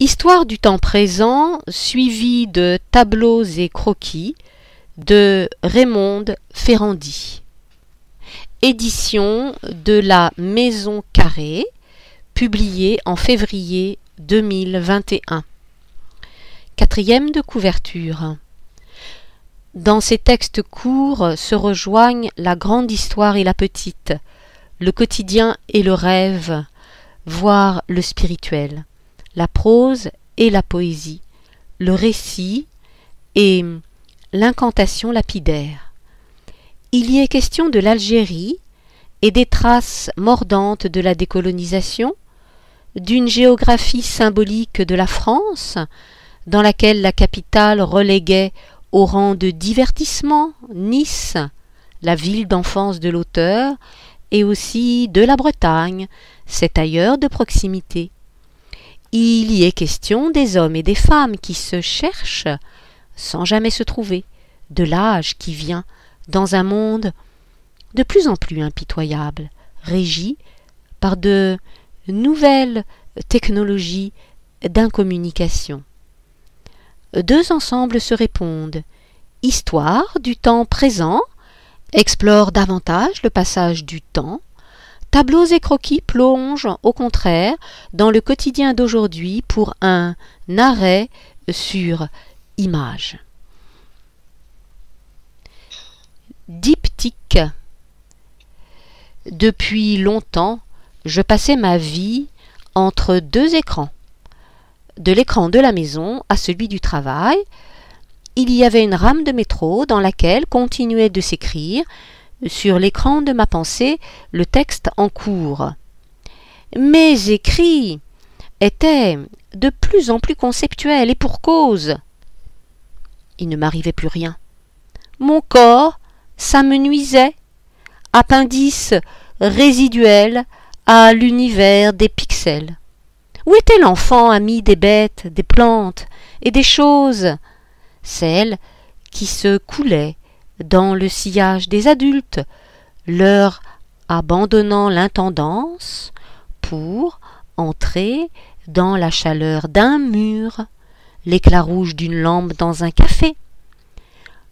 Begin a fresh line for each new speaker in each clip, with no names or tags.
Histoire du temps présent, suivi de tableaux et croquis de Raymond Ferrandi. Édition de la Maison Carrée, publiée en février 2021. Quatrième de couverture. Dans ces textes courts se rejoignent la grande histoire et la petite, le quotidien et le rêve, voire le spirituel, la prose et la poésie, le récit et l'incantation lapidaire. Il y est question de l'Algérie et des traces mordantes de la décolonisation, d'une géographie symbolique de la France, dans laquelle la capitale reléguait au rang de divertissement Nice, la ville d'enfance de l'auteur, et aussi de la Bretagne, cet ailleurs de proximité. Il y est question des hommes et des femmes qui se cherchent sans jamais se trouver, de l'âge qui vient dans un monde de plus en plus impitoyable, régi par de nouvelles technologies d'incommunication. Deux ensembles se répondent. Histoire du temps présent explore davantage le passage du temps. Tableaux et croquis plongent, au contraire, dans le quotidien d'aujourd'hui pour un arrêt sur image. Diptyque. Depuis longtemps, je passais ma vie entre deux écrans. De l'écran de la maison à celui du travail, il y avait une rame de métro dans laquelle continuait de s'écrire, sur l'écran de ma pensée, le texte en cours. Mes écrits étaient de plus en plus conceptuels et pour cause. Il ne m'arrivait plus rien. Mon corps s'amenuisait, appendice résiduel à l'univers des pixels. Où était l'enfant ami des bêtes, des plantes et des choses, celle qui se coulait dans le sillage des adultes, leur abandonnant l'intendance pour entrer dans la chaleur d'un mur, l'éclat rouge d'une lampe dans un café,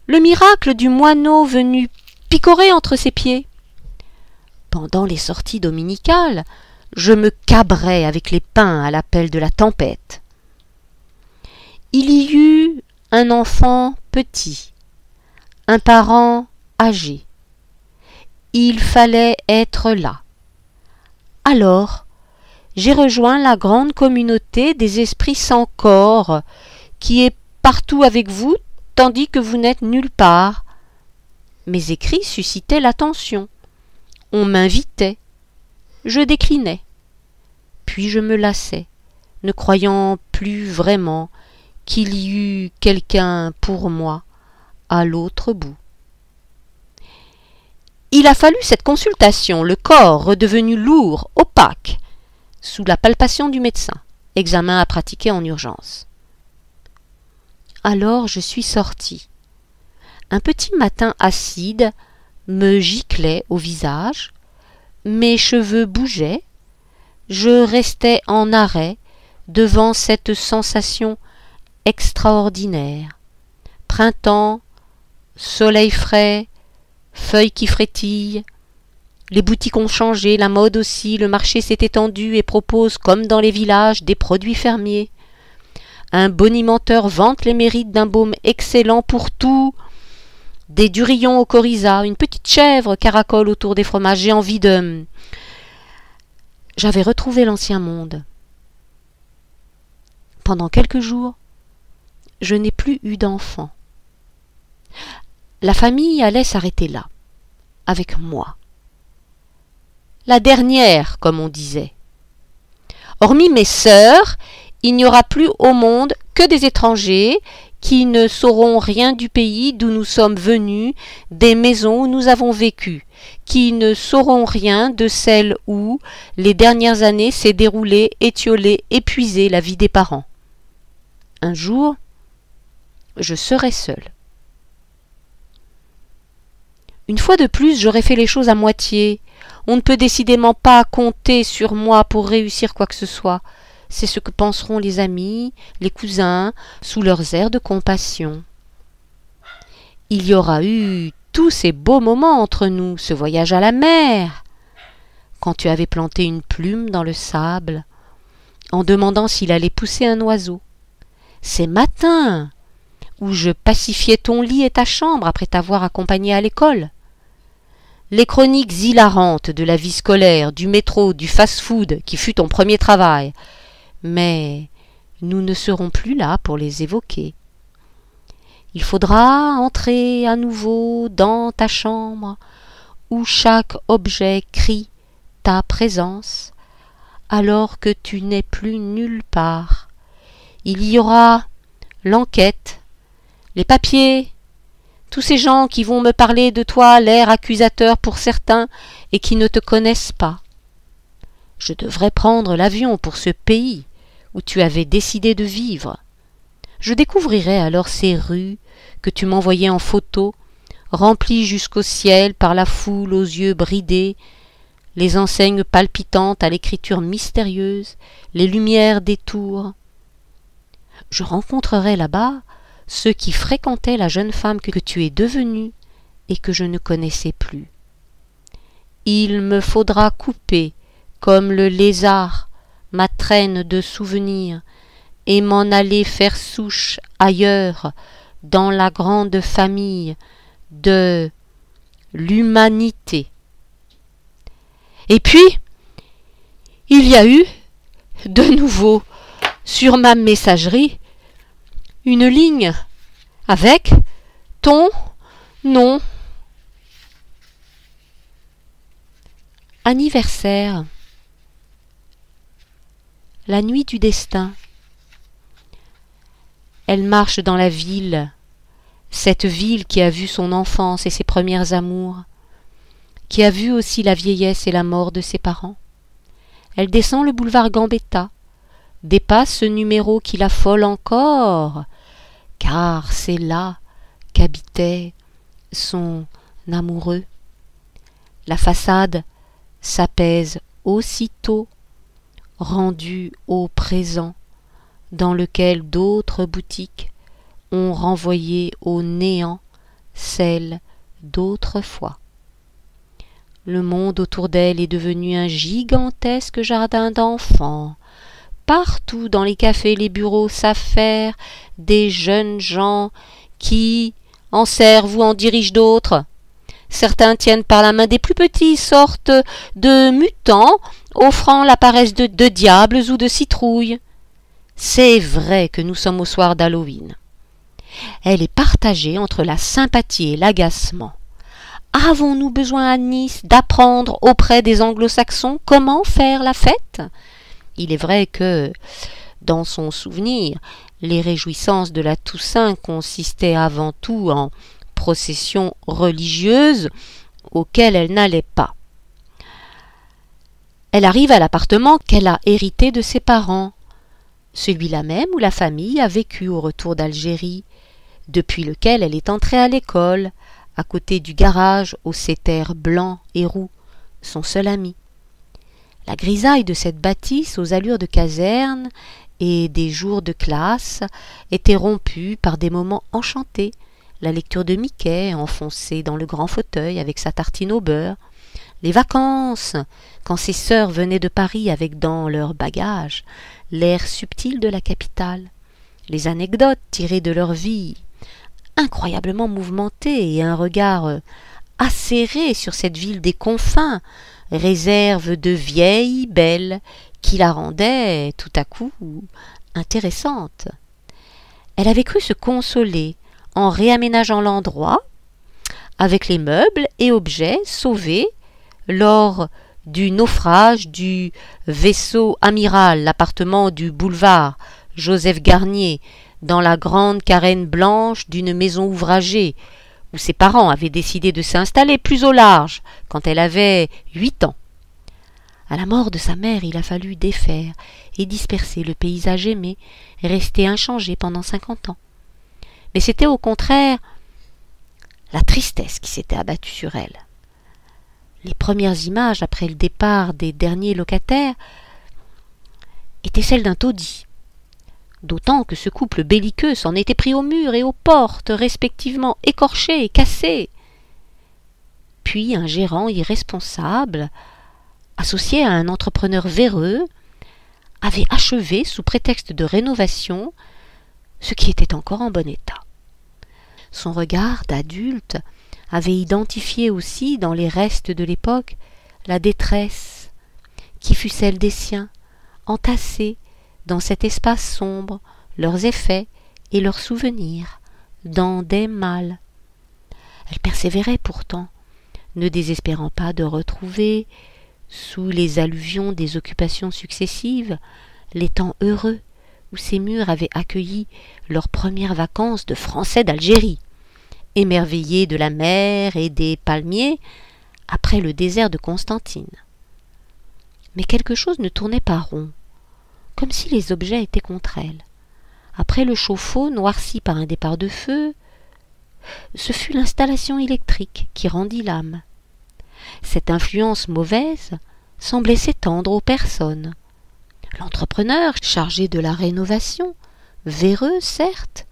le miracle du moineau venu picorer entre ses pieds. Pendant les sorties dominicales, je me cabrais avec les pins à l'appel de la tempête. Il y eut un enfant petit, un parent âgé. Il fallait être là. Alors, j'ai rejoint la grande communauté des esprits sans corps, qui est partout avec vous, tandis que vous n'êtes nulle part. Mes écrits suscitaient l'attention. On m'invitait. Je déclinais. Puis je me lassais, ne croyant plus vraiment qu'il y eût quelqu'un pour moi l'autre bout. Il a fallu cette consultation, le corps redevenu lourd, opaque, sous la palpation du médecin, examen à pratiquer en urgence. Alors je suis sorti. Un petit matin acide me giclait au visage, mes cheveux bougeaient, je restais en arrêt devant cette sensation extraordinaire. Printemps, soleil frais, feuilles qui frétillent. Les boutiques ont changé, la mode aussi, le marché s'est étendu et propose, comme dans les villages, des produits fermiers. Un bonimenteur vante les mérites d'un baume excellent pour tout. Des durillons au coryza, une petite chèvre caracole autour des fromages. J'ai envie de. J'avais retrouvé l'ancien monde. Pendant quelques jours, je n'ai plus eu d'enfant. La famille allait s'arrêter là, avec moi. La dernière, comme on disait. Hormis mes sœurs, il n'y aura plus au monde que des étrangers qui ne sauront rien du pays d'où nous sommes venus, des maisons où nous avons vécu, qui ne sauront rien de celles où, les dernières années, s'est déroulée, étiolée, épuisée la vie des parents. Un jour, je serai seul. Une fois de plus, j'aurais fait les choses à moitié. On ne peut décidément pas compter sur moi pour réussir quoi que ce soit. c'est ce que penseront les amis, les cousins, sous leurs airs de compassion. Il y aura eu tous ces beaux moments entre nous, ce voyage à la mer, quand tu avais planté une plume dans le sable, en demandant s'il allait pousser un oiseau, ces matins où je pacifiais ton lit et ta chambre après t'avoir accompagné à l'école, les chroniques hilarantes de la vie scolaire, du métro, du fast-food qui fut ton premier travail, mais nous ne serons plus là pour les évoquer. Il faudra entrer à nouveau dans ta chambre, où chaque objet crie ta présence, alors que tu n'es plus nulle part. Il y aura l'enquête, les papiers, tous ces gens qui vont me parler de toi, l'air accusateur pour certains, et qui ne te connaissent pas. Je devrais prendre l'avion pour ce pays où tu avais décidé de vivre. Je découvrirais alors ces rues que tu m'envoyais en photo, remplies jusqu'au ciel par la foule aux yeux bridés, les enseignes palpitantes à l'écriture mystérieuse, les lumières des tours. Je rencontrerai là-bas ceux qui fréquentaient la jeune femme que tu es devenue et que je ne connaissais plus. Il me faudra couper, comme le lézard, ma traîne de souvenirs, et m'en aller faire souche ailleurs, dans la grande famille de l'humanité. Et puis, il y a eu, de nouveau, sur ma messagerie, une ligne avec ton nom. Anniversaire. La nuit du destin. Elle marche dans la ville, cette ville qui a vu son enfance et ses premières amours, qui a vu aussi la vieillesse et la mort de ses parents. Elle descend le boulevard Gambetta, dépasse ce numéro qui l'affole encore, car c'est là qu'habitait son amoureux. La façade s'apaise aussitôt, rendue au présent, dans lequel d'autres boutiques ont renvoyé au néant celles d'autrefois. Le monde autour d'elle est devenu un gigantesque jardin d'enfants. Partout dans les cafés les bureaux s'affairent des jeunes gens qui en servent ou en dirigent d'autres. Certains tiennent par la main des plus petits sortes de mutants, offrant la paresse de, de diables ou de citrouilles. C'est vrai que nous sommes au soir d'Halloween. Elle est partagée entre la sympathie et l'agacement. Avons-nous besoin à Nice d'apprendre auprès des anglo-saxons comment faire la fête? Il est vrai que, dans son souvenir, les réjouissances de la Toussaint consistaient avant tout en processions religieuses auxquelles elle n'allait pas. Elle arrive à l'appartement qu'elle a hérité de ses parents, celui-là même où la famille a vécu au retour d'Algérie, depuis lequel elle est entrée à l'école, à côté du garage aux terres blancs et roux, son seul ami. La grisaille de cette bâtisse aux allures de caserne et des jours de classe était rompue par des moments enchantés, la lecture de Mickey enfoncé dans le grand fauteuil avec sa tartine au beurre, les vacances, quand ses sœurs venaient de Paris avec dans leurs bagages l'air subtil de la capitale, les anecdotes tirées de leur vie, incroyablement mouvementée et un regard euh, acéré sur cette ville des confins, réserve de vieilles belles qui la rendait tout à coup intéressante. Elle avait cru se consoler en réaménageant l'endroit avec les meubles et objets sauvés lors du naufrage du vaisseau amiral, l'appartement du boulevard Joseph Garnier, dans la grande carène blanche d'une maison ouvragée, où ses parents avaient décidé de s'installer plus au large quand elle avait huit ans. À la mort de sa mère, il a fallu défaire et disperser le paysage aimé, resté inchangé pendant cinquante ans. Mais c'était au contraire la tristesse qui s'était abattue sur elle les premières images après le départ des derniers locataires était celle d'un taudis. D'autant que ce couple belliqueux s'en était pris aux murs et aux portes, respectivement écorchés et cassés. Puis un gérant irresponsable, associé à un entrepreneur véreux, avait achevé, sous prétexte de rénovation, ce qui était encore en bon état. Son regard d'adulte avait identifié aussi dans les restes de l'époque la détresse qui fut celle des siens, entassés dans cet espace sombre, leurs effets et leurs souvenirs, dans des mâles. Elle persévérait pourtant, ne désespérant pas de retrouver, sous les alluvions des occupations successives, les temps heureux où ces murs avaient accueilli leurs premières vacances de Français d'Algérie, émerveillés de la mer et des palmiers après le désert de Constantine. Mais quelque chose ne tournait pas rond, comme si les objets étaient contre elle. Après le chauffe-eau noirci par un départ de feu, ce fut l'installation électrique qui rendit l'âme. Cette influence mauvaise semblait s'étendre aux personnes. L'entrepreneur, chargé de la rénovation, véreux certes,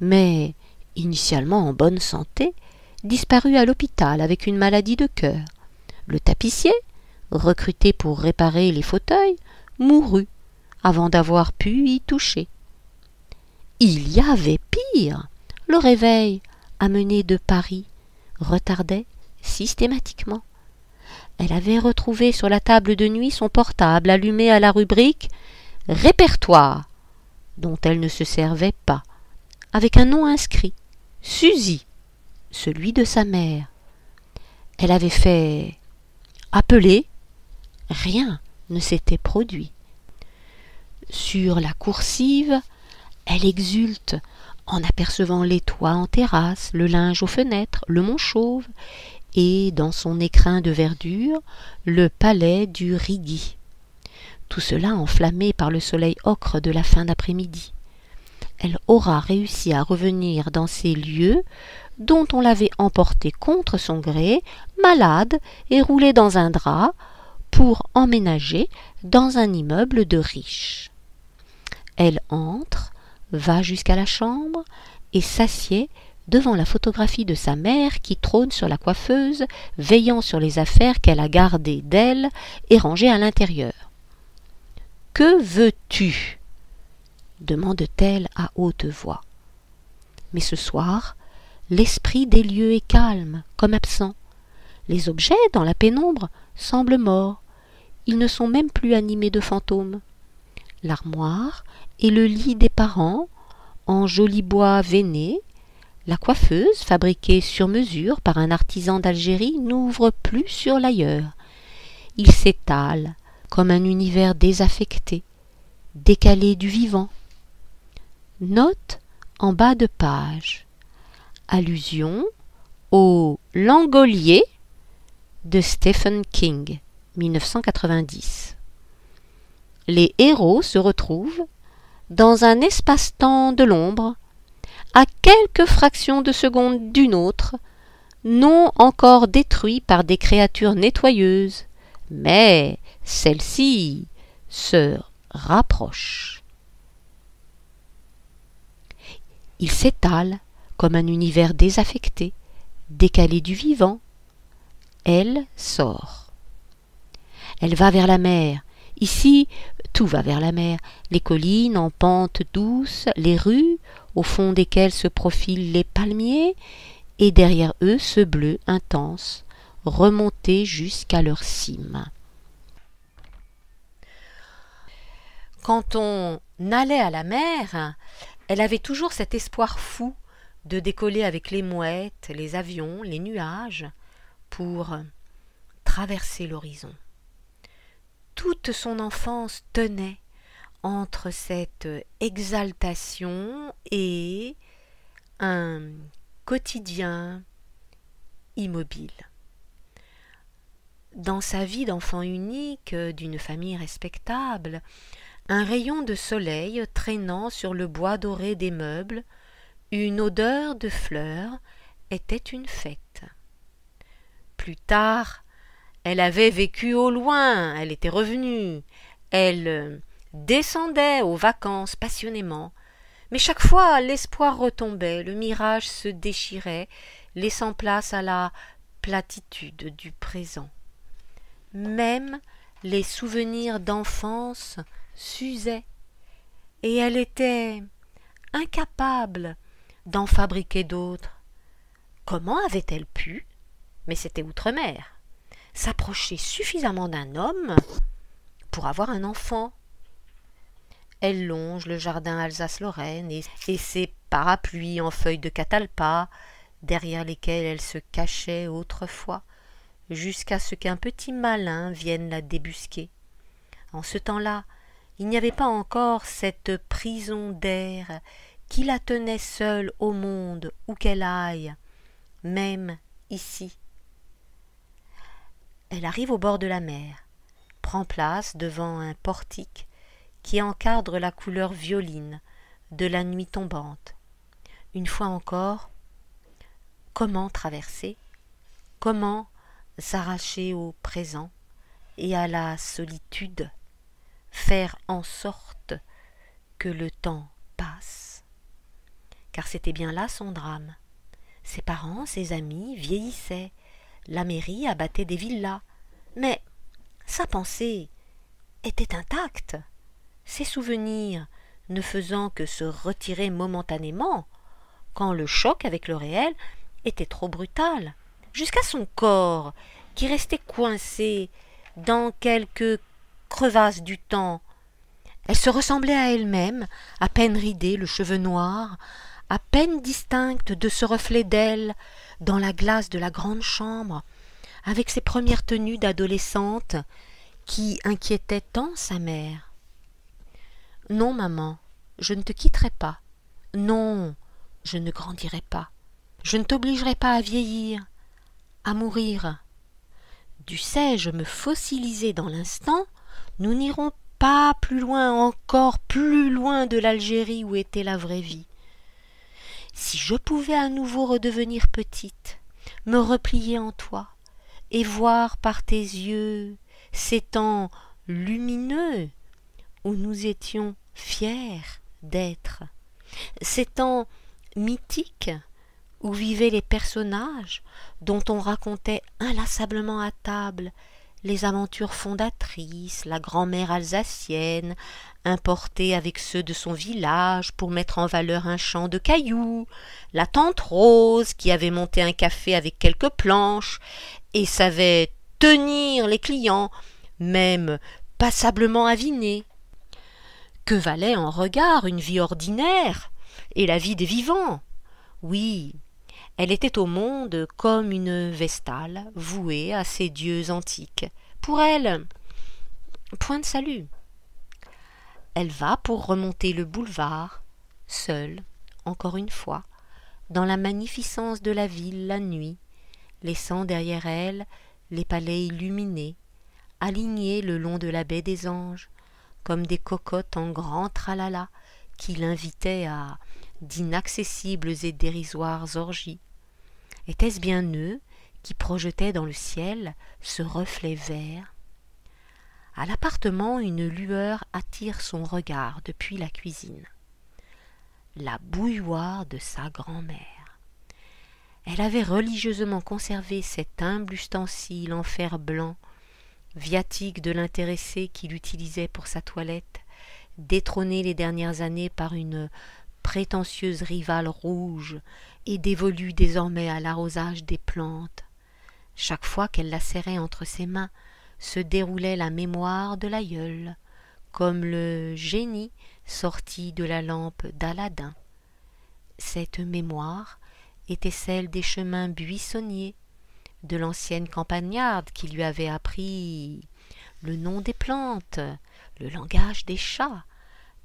mais initialement en bonne santé, disparut à l'hôpital avec une maladie de cœur. Le tapissier, recruté pour réparer les fauteuils, mourut avant d'avoir pu y toucher. Il y avait pire. Le réveil, amené de Paris, retardait systématiquement. Elle avait retrouvé sur la table de nuit son portable allumé à la rubrique Répertoire, dont elle ne se servait pas, avec un nom inscrit Suzy, celui de sa mère. Elle avait fait appeler, rien ne s'était produit. Sur la coursive, elle exulte en apercevant les toits en terrasse, le linge aux fenêtres, le mont chauve, et, dans son écrin de verdure, le palais du Rigi. Tout cela enflammé par le soleil ocre de la fin d'après-midi. Elle aura réussi à revenir dans ces lieux dont on l'avait emportée contre son gré, malade et roulée dans un drap, pour emménager dans un immeuble de riches. Elle entre, va jusqu'à la chambre et s'assied devant la photographie de sa mère qui trône sur la coiffeuse, veillant sur les affaires qu'elle a gardées d'elle et rangées à l'intérieur. Que veux-tu? demande-t-elle à haute voix. Mais ce soir, l'esprit des lieux est calme, comme absent. Les objets, dans la pénombre, semblent morts. Ils ne sont même plus animés de fantômes. L'armoire et le lit des parents, en joli bois veiné, la coiffeuse, fabriquée sur mesure par un artisan d'Algérie, n'ouvre plus sur l'ailleurs. Il s'étale comme un univers désaffecté, décalé du vivant. Note en bas de page. Allusion au Langolier de Stephen King, 1990. Les héros se retrouvent dans un espace-temps de l'ombre, à quelques fractions de seconde d'une autre, non encore détruit par des créatures nettoyeuses, mais celle-ci se rapproche. Il s'étale comme un univers désaffecté, décalé du vivant. Elle sort. Elle va vers la mer. Ici, tout va vers la mer. Les collines en pente douce, les rues, au fond desquelles se profilent les palmiers, et derrière eux ce bleu intense, remonté jusqu'à leur cime. Quand on allait à la mer, elle avait toujours cet espoir fou de décoller avec les mouettes, les avions, les nuages, pour traverser l'horizon. Toute son enfance tenait entre cette exaltation et un quotidien immobile. Dans sa vie d'enfant unique d'une famille respectable, un rayon de soleil traînant sur le bois doré des meubles, une odeur de fleurs était une fête. Plus tard, elle avait vécu au loin, elle était revenue, elle descendaient aux vacances passionnément, mais chaque fois l'espoir retombait, le mirage se déchirait, laissant place à la platitude du présent. Même les souvenirs d'enfance s'usaient, et elle était incapable d'en fabriquer d'autres. Comment avait-elle pu, mais c'était outre-mer, s'approcher suffisamment d'un homme pour avoir un enfant Elle longe le jardin Alsace-Lorraine et, et ses parapluies en feuilles de catalpa, derrière lesquels elle se cachait autrefois, jusqu'à ce qu'un petit malin vienne la débusquer. En ce temps-là, il n'y avait pas encore cette prison d'air qui la tenait seule au monde où qu'elle aille, même ici. Elle arrive au bord de la mer, prend place devant un portique qui encadre la couleur violine de la nuit tombante. Une fois encore, comment traverser, comment s'arracher au présent et à la solitude, faire en sorte que le temps passe? Car c'était bien là son drame. Ses parents, ses amis vieillissaient, la mairie abattait des villas, mais sa pensée était intacte, ses souvenirs ne faisant que se retirer momentanément quand le choc avec le réel était trop brutal, jusqu'à son corps, qui restait coincé dans quelques crevasses du temps. Elle se ressemblait à elle-même, à peine ridée, le cheveu noir, à peine distincte de ce reflet d'elle dans la glace de la grande chambre, avec ses premières tenues d'adolescente qui inquiétaient tant sa mère. Non, maman, je ne te quitterai pas. Non, je ne grandirai pas. Je ne t'obligerai pas à vieillir, à mourir. Dussé-je me fossiliser dans l'instant, nous n'irons pas plus loin, encore plus loin de l'Algérie où était la vraie vie. Si je pouvais à nouveau redevenir petite, me replier en toi, et voir par tes yeux ces temps lumineux où nous étions fiers d'être, ces temps mythiques où vivaient les personnages dont on racontait inlassablement à table les aventures fondatrices, la grand-mère alsacienne, importée avec ceux de son village pour mettre en valeur un champ de cailloux, la tante Rose qui avait monté un café avec quelques planches et savait tenir les clients, même passablement avinés. Que valait en regard une vie ordinaire et la vie des vivants? Oui, elle était au monde comme une vestale vouée à ses dieux antiques. Pour elle, point de salut. Elle va pour remonter le boulevard, seule, encore une fois, dans la magnificence de la ville la nuit, laissant derrière elle les palais illuminés, alignés le long de la baie des anges, comme des cocottes en grand tralala qui l'invitaient à d'inaccessibles et dérisoires orgies. Était-ce bien eux qui projetaient dans le ciel ce reflet vert? À l'appartement, une lueur attire son regard depuis la cuisine. La bouilloire de sa grand-mère. Elle avait religieusement conservé cet humble ustensile en fer blanc, viatique de l'intéressé qui l'utilisait pour sa toilette, détrôné les dernières années par une prétentieuse rivale rouge et dévolue désormais à l'arrosage des plantes. Chaque fois qu'elle la serrait entre ses mains, se déroulait la mémoire de l'aïeul, comme le génie sorti de la lampe d'Aladin. Cette mémoire était celle des chemins buissonniers, de l'ancienne campagnarde qui lui avait appris le nom des plantes, le langage des chats,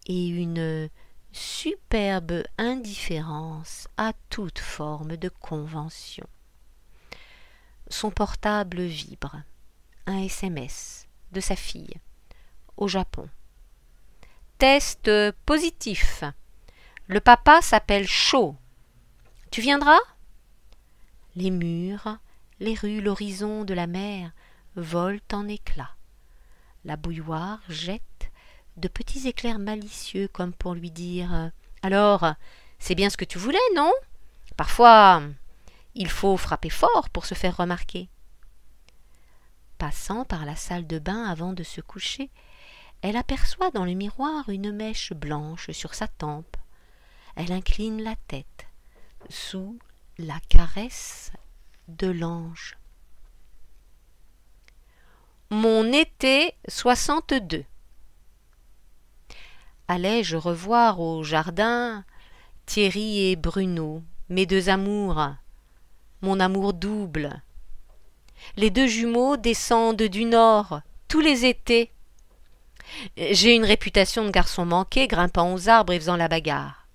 et une superbe indifférence à toute forme de convention. Son portable vibre. Un SMS de sa fille au Japon. Test positif. Le papa s'appelle Cho. Tu viendras? Les murs, les rues, l'horizon de la mer volent en éclats. La bouilloire jette de petits éclairs malicieux comme pour lui dire Alors, c'est bien ce que tu voulais, non? Parfois, il faut frapper fort pour se faire remarquer. Passant par la salle de bain avant de se coucher, elle aperçoit dans le miroir une mèche blanche sur sa tempe. Elle incline la tête sous la caresse de l'ange. Mon été 62. Allais-je revoir au jardin Thierry et Bruno, mes deux amours, mon amour double? Les deux jumeaux descendent du nord tous les étés. J'ai une réputation de garçon manqué, grimpant aux arbres et faisant la bagarre.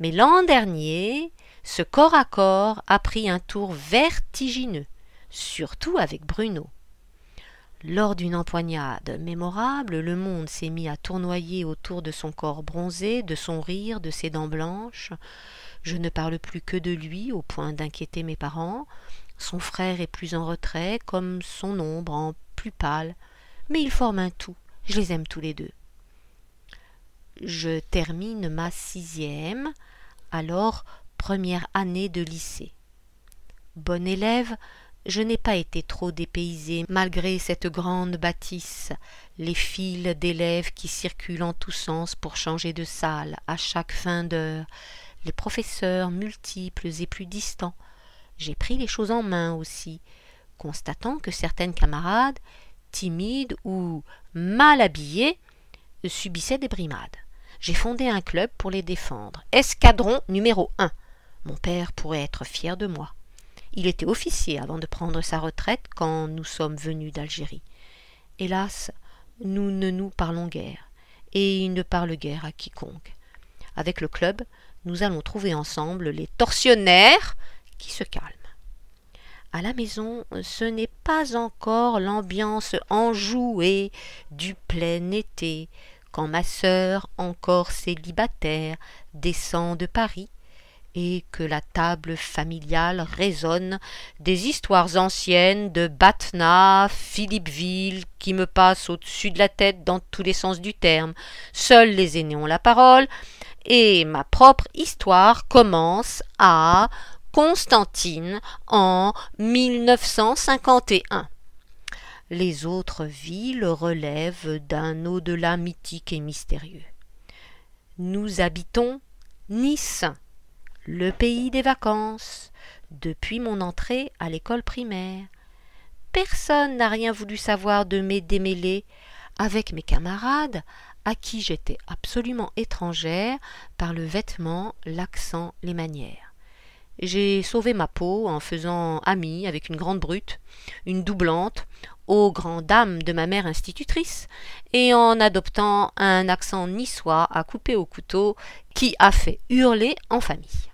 Mais l'an dernier, ce corps à corps a pris un tour vertigineux, surtout avec Bruno. Lors d'une empoignade mémorable, le monde s'est mis à tournoyer autour de son corps bronzé, de son rire, de ses dents blanches. Je ne parle plus que de lui, au point d'inquiéter mes parents. Son frère est plus en retrait, comme son ombre, en plus pâle. Mais ils forment un tout. Je les aime tous les deux. Je termine ma sixième, alors première année de lycée. Bon élève, je n'ai pas été trop dépaysée malgré cette grande bâtisse, les files d'élèves qui circulent en tous sens pour changer de salle à chaque fin d'heure, les professeurs multiples et plus distants. J'ai pris les choses en main aussi, constatant que certaines camarades, timides ou mal habillées, subissaient des brimades. J'ai fondé un club pour les défendre. Escadron numéro un. Mon père pourrait être fier de moi. Il était officier avant de prendre sa retraite quand nous sommes venus d'Algérie. Hélas, nous ne nous parlons guère, et il ne parle guère à quiconque. Avec le club, nous allons trouver ensemble les tortionnaires qui se calment. À la maison, ce n'est pas encore l'ambiance enjouée du plein été, quand ma sœur, encore célibataire, descend de Paris et que la table familiale résonne des histoires anciennes de Batna, Philippeville, qui me passent au-dessus de la tête dans tous les sens du terme. Seuls les aînés ont la parole, et ma propre histoire commence à Constantine en 1951. Les autres villes relèvent d'un au-delà mythique et mystérieux. Nous habitons Nice, le pays des vacances, depuis mon entrée à l'école primaire. Personne n'a rien voulu savoir de mes démêlés avec mes camarades, à qui j'étais absolument étrangère par le vêtement, l'accent, les manières. J'ai sauvé ma peau en faisant amie avec une grande brute, une doublante, aux grandes dames de ma mère institutrice, et en adoptant un accent niçois à couper au couteau qui a fait hurler en famille.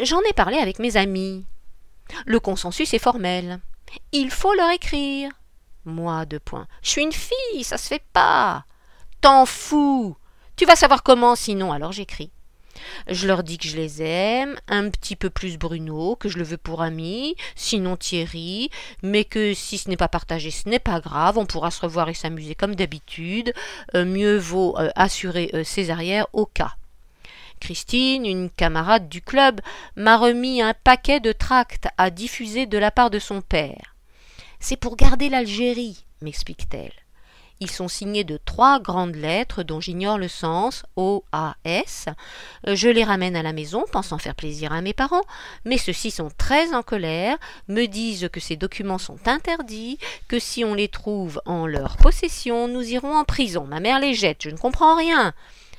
J'en ai parlé avec mes amis. Le consensus est formel. Il faut leur écrire. Moi, deux points. Je suis une fille, ça se fait pas. T'en fous. Tu vas savoir comment sinon, alors j'écris. Je leur dis que je les aime, un petit peu plus Bruno, que je le veux pour ami, sinon Thierry, mais que si ce n'est pas partagé, ce n'est pas grave, on pourra se revoir et s'amuser comme d'habitude. Euh, mieux vaut euh, assurer euh, ses arrières au cas. Christine, une camarade du club, m'a remis un paquet de tracts à diffuser de la part de son père. C'est pour garder l'Algérie, m'explique-t-elle. Ils sont signés de trois grandes lettres dont j'ignore le sens, O-A-S. Je les ramène à la maison, pensant faire plaisir à mes parents, mais ceux-ci sont très en colère, me disent que ces documents sont interdits, que si on les trouve en leur possession, nous irons en prison. Ma mère les jette, je ne comprends rien.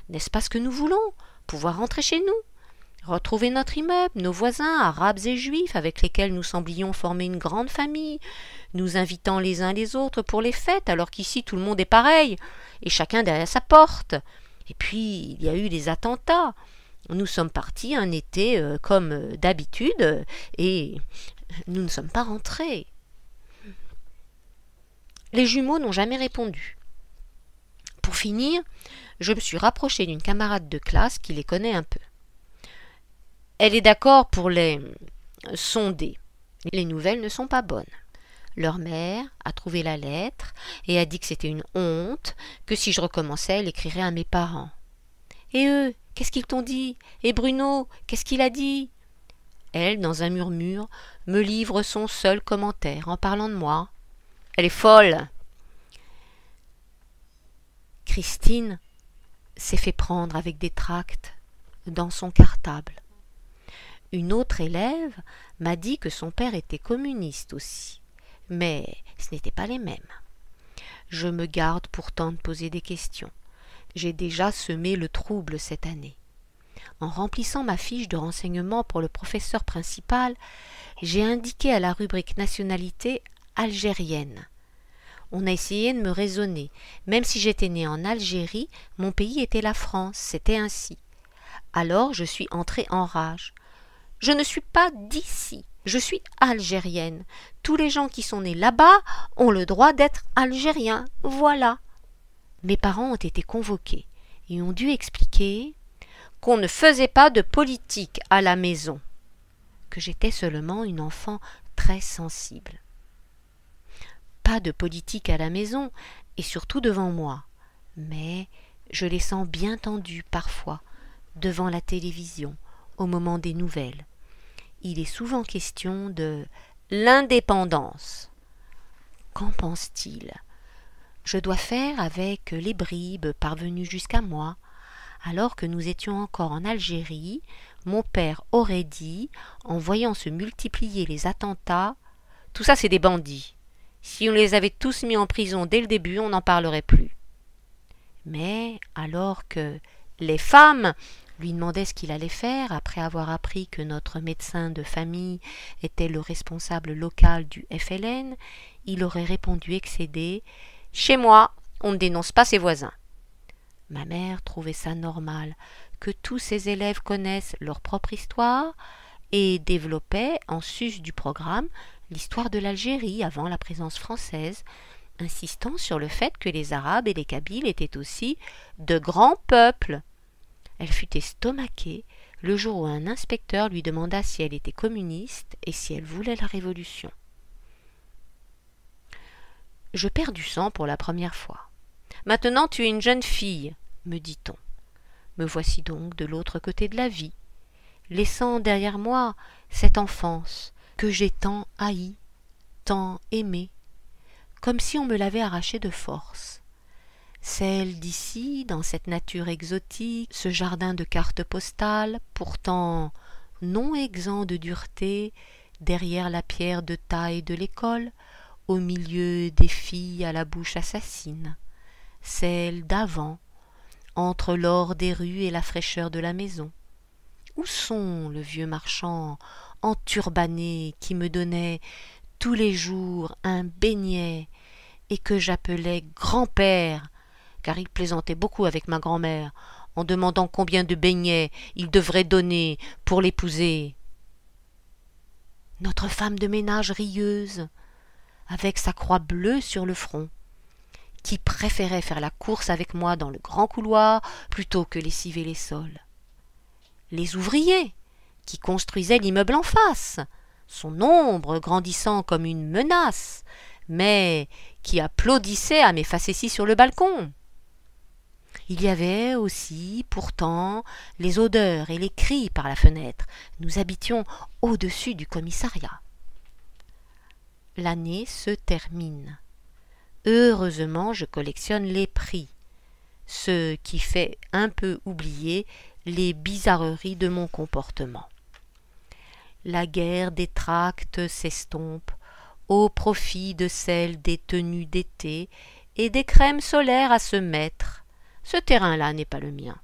N'est-ce pas ce que nous voulons? Pouvoir rentrer chez nous, retrouver notre immeuble, nos voisins, arabes et juifs, avec lesquels nous semblions former une grande famille, nous invitant les uns les autres pour les fêtes, alors qu'ici tout le monde est pareil, et chacun derrière sa porte. Et puis il y a eu les attentats. Nous sommes partis un été euh, comme d'habitude, et nous ne sommes pas rentrés. Les jumeaux n'ont jamais répondu. Pour finir, je me suis rapprochée d'une camarade de classe qui les connaît un peu. Elle est d'accord pour les sonder. Les nouvelles ne sont pas bonnes. Leur mère a trouvé la lettre et a dit que c'était une honte, que si je recommençais, elle écrirait à mes parents. Et eux, qu'est-ce qu'ils t'ont dit? Et Bruno, qu'est-ce qu'il a dit? Elle, dans un murmure, me livre son seul commentaire en parlant de moi. Elle est folle. Christine s'est fait prendre avec des tracts dans son cartable. Une autre élève m'a dit que son père était communiste aussi, mais ce n'étaient pas les mêmes. Je me garde pourtant de poser des questions. J'ai déjà semé le trouble cette année. En remplissant ma fiche de renseignement pour le professeur principal, j'ai indiqué à la rubrique nationalité algérienne. On a essayé de me raisonner. Même si j'étais né en Algérie, mon pays était la France, c'était ainsi. Alors je suis entrée en rage. Je ne suis pas d'ici, je suis algérienne. Tous les gens qui sont nés là-bas ont le droit d'être algériens. Voilà. Mes parents ont été convoqués et ont dû expliquer qu'on ne faisait pas de politique à la maison, que j'étais seulement une enfant très sensible. Pas de politique à la maison, et surtout devant moi, mais je les sens bien tendus parfois, devant la télévision, au moment des nouvelles. Il est souvent question de l'indépendance. Qu'en pense-t-il? Je dois faire avec les bribes parvenues jusqu'à moi, alors que nous étions encore en Algérie, mon père aurait dit, en voyant se multiplier les attentats, tout ça c'est des bandits. Si on les avait tous mis en prison dès le début, on n'en parlerait plus. Mais alors que les femmes lui demandaient ce qu'il allait faire après avoir appris que notre médecin de famille était le responsable local du FLN, il aurait répondu excédé Chez moi, on ne dénonce pas ses voisins. Ma mère trouvait ça normal que tous ses élèves connaissent leur propre histoire et développait, en sus du programme, l'histoire de l'Algérie avant la présence française, insistant sur le fait que les Arabes et les Kabyles étaient aussi de grands peuples. Elle fut estomaquée le jour où un inspecteur lui demanda si elle était communiste et si elle voulait la révolution. Je perds du sang pour la première fois. Maintenant tu es une jeune fille, me dit-on. Me voici donc de l'autre côté de la vie, laissant derrière moi cette enfance que j'ai tant haï, tant aimé, comme si on me l'avait arrachée de force. Celle d'ici, dans cette nature exotique, ce jardin de cartes postales, pourtant non exempt de dureté, derrière la pierre de taille de l'école, au milieu des filles à la bouche assassine, celle d'avant, entre l'or des rues et la fraîcheur de la maison. Où sont le vieux marchand enturbané qui me donnait tous les jours un beignet et que j'appelais grand-père, car il plaisantait beaucoup avec ma grand-mère, en demandant combien de beignets il devrait donner pour l'épouser. Notre femme de ménage rieuse, avec sa croix bleue sur le front, qui préférait faire la course avec moi dans le grand couloir plutôt que lessiver les sols. Les ouvriers, qui construisait l'immeuble en face, son ombre grandissant comme une menace, mais qui applaudissait à mes facéties sur le balcon. Il y avait aussi, pourtant, les odeurs et les cris par la fenêtre. Nous habitions au-dessus du commissariat. L'année se termine. Heureusement, je collectionne les prix, ce qui fait un peu oublier les bizarreries de mon comportement la guerre des tracts s'estompe au profit de celle des tenues d'été et des crèmes solaires à se mettre. Ce terrain-là n'est pas le mien.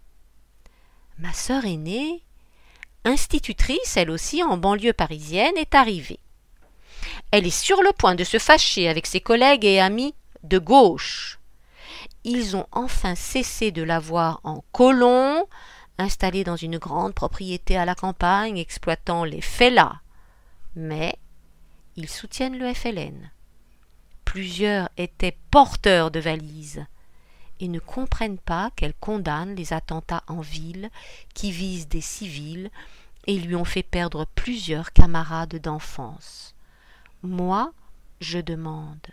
Ma sœur aînée, institutrice elle aussi en banlieue parisienne, est arrivée. Elle est sur le point de se fâcher avec ses collègues et amis de gauche. Ils ont enfin cessé de la voir en colon, installés dans une grande propriété à la campagne exploitant les fellahs. Mais ils soutiennent le FLN. Plusieurs étaient porteurs de valises et ne comprennent pas qu'elle condamne les attentats en ville qui visent des civils et lui ont fait perdre plusieurs camarades d'enfance. Moi, je demande.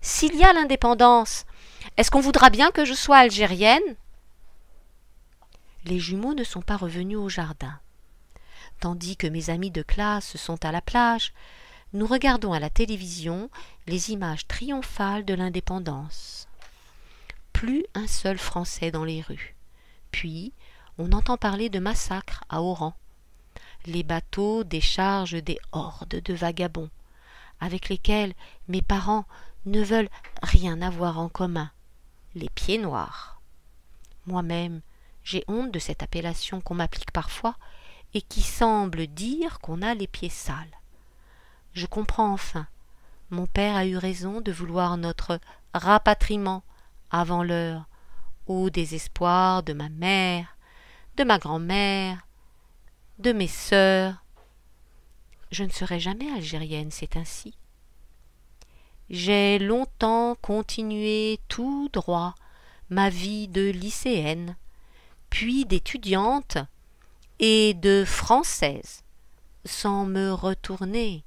S'il y a l'indépendance, est-ce qu'on voudra bien que je sois algérienne? Les jumeaux ne sont pas revenus au jardin. Tandis que mes amis de classe sont à la plage, nous regardons à la télévision les images triomphales de l'indépendance. Plus un seul Français dans les rues. Puis, on entend parler de massacres à Oran. Les bateaux déchargent des hordes de vagabonds, avec lesquels mes parents ne veulent rien avoir en commun. Les pieds noirs. Moi-même, j'ai honte de cette appellation qu'on m'applique parfois et qui semble dire qu'on a les pieds sales. Je comprends enfin. Mon père a eu raison de vouloir notre rapatriement avant l'heure, au désespoir de ma mère, de ma grand-mère, de mes sœurs. Je ne serai jamais algérienne, c'est ainsi. J'ai longtemps continué tout droit ma vie de lycéenne, puis d'étudiante et de française, sans me retourner.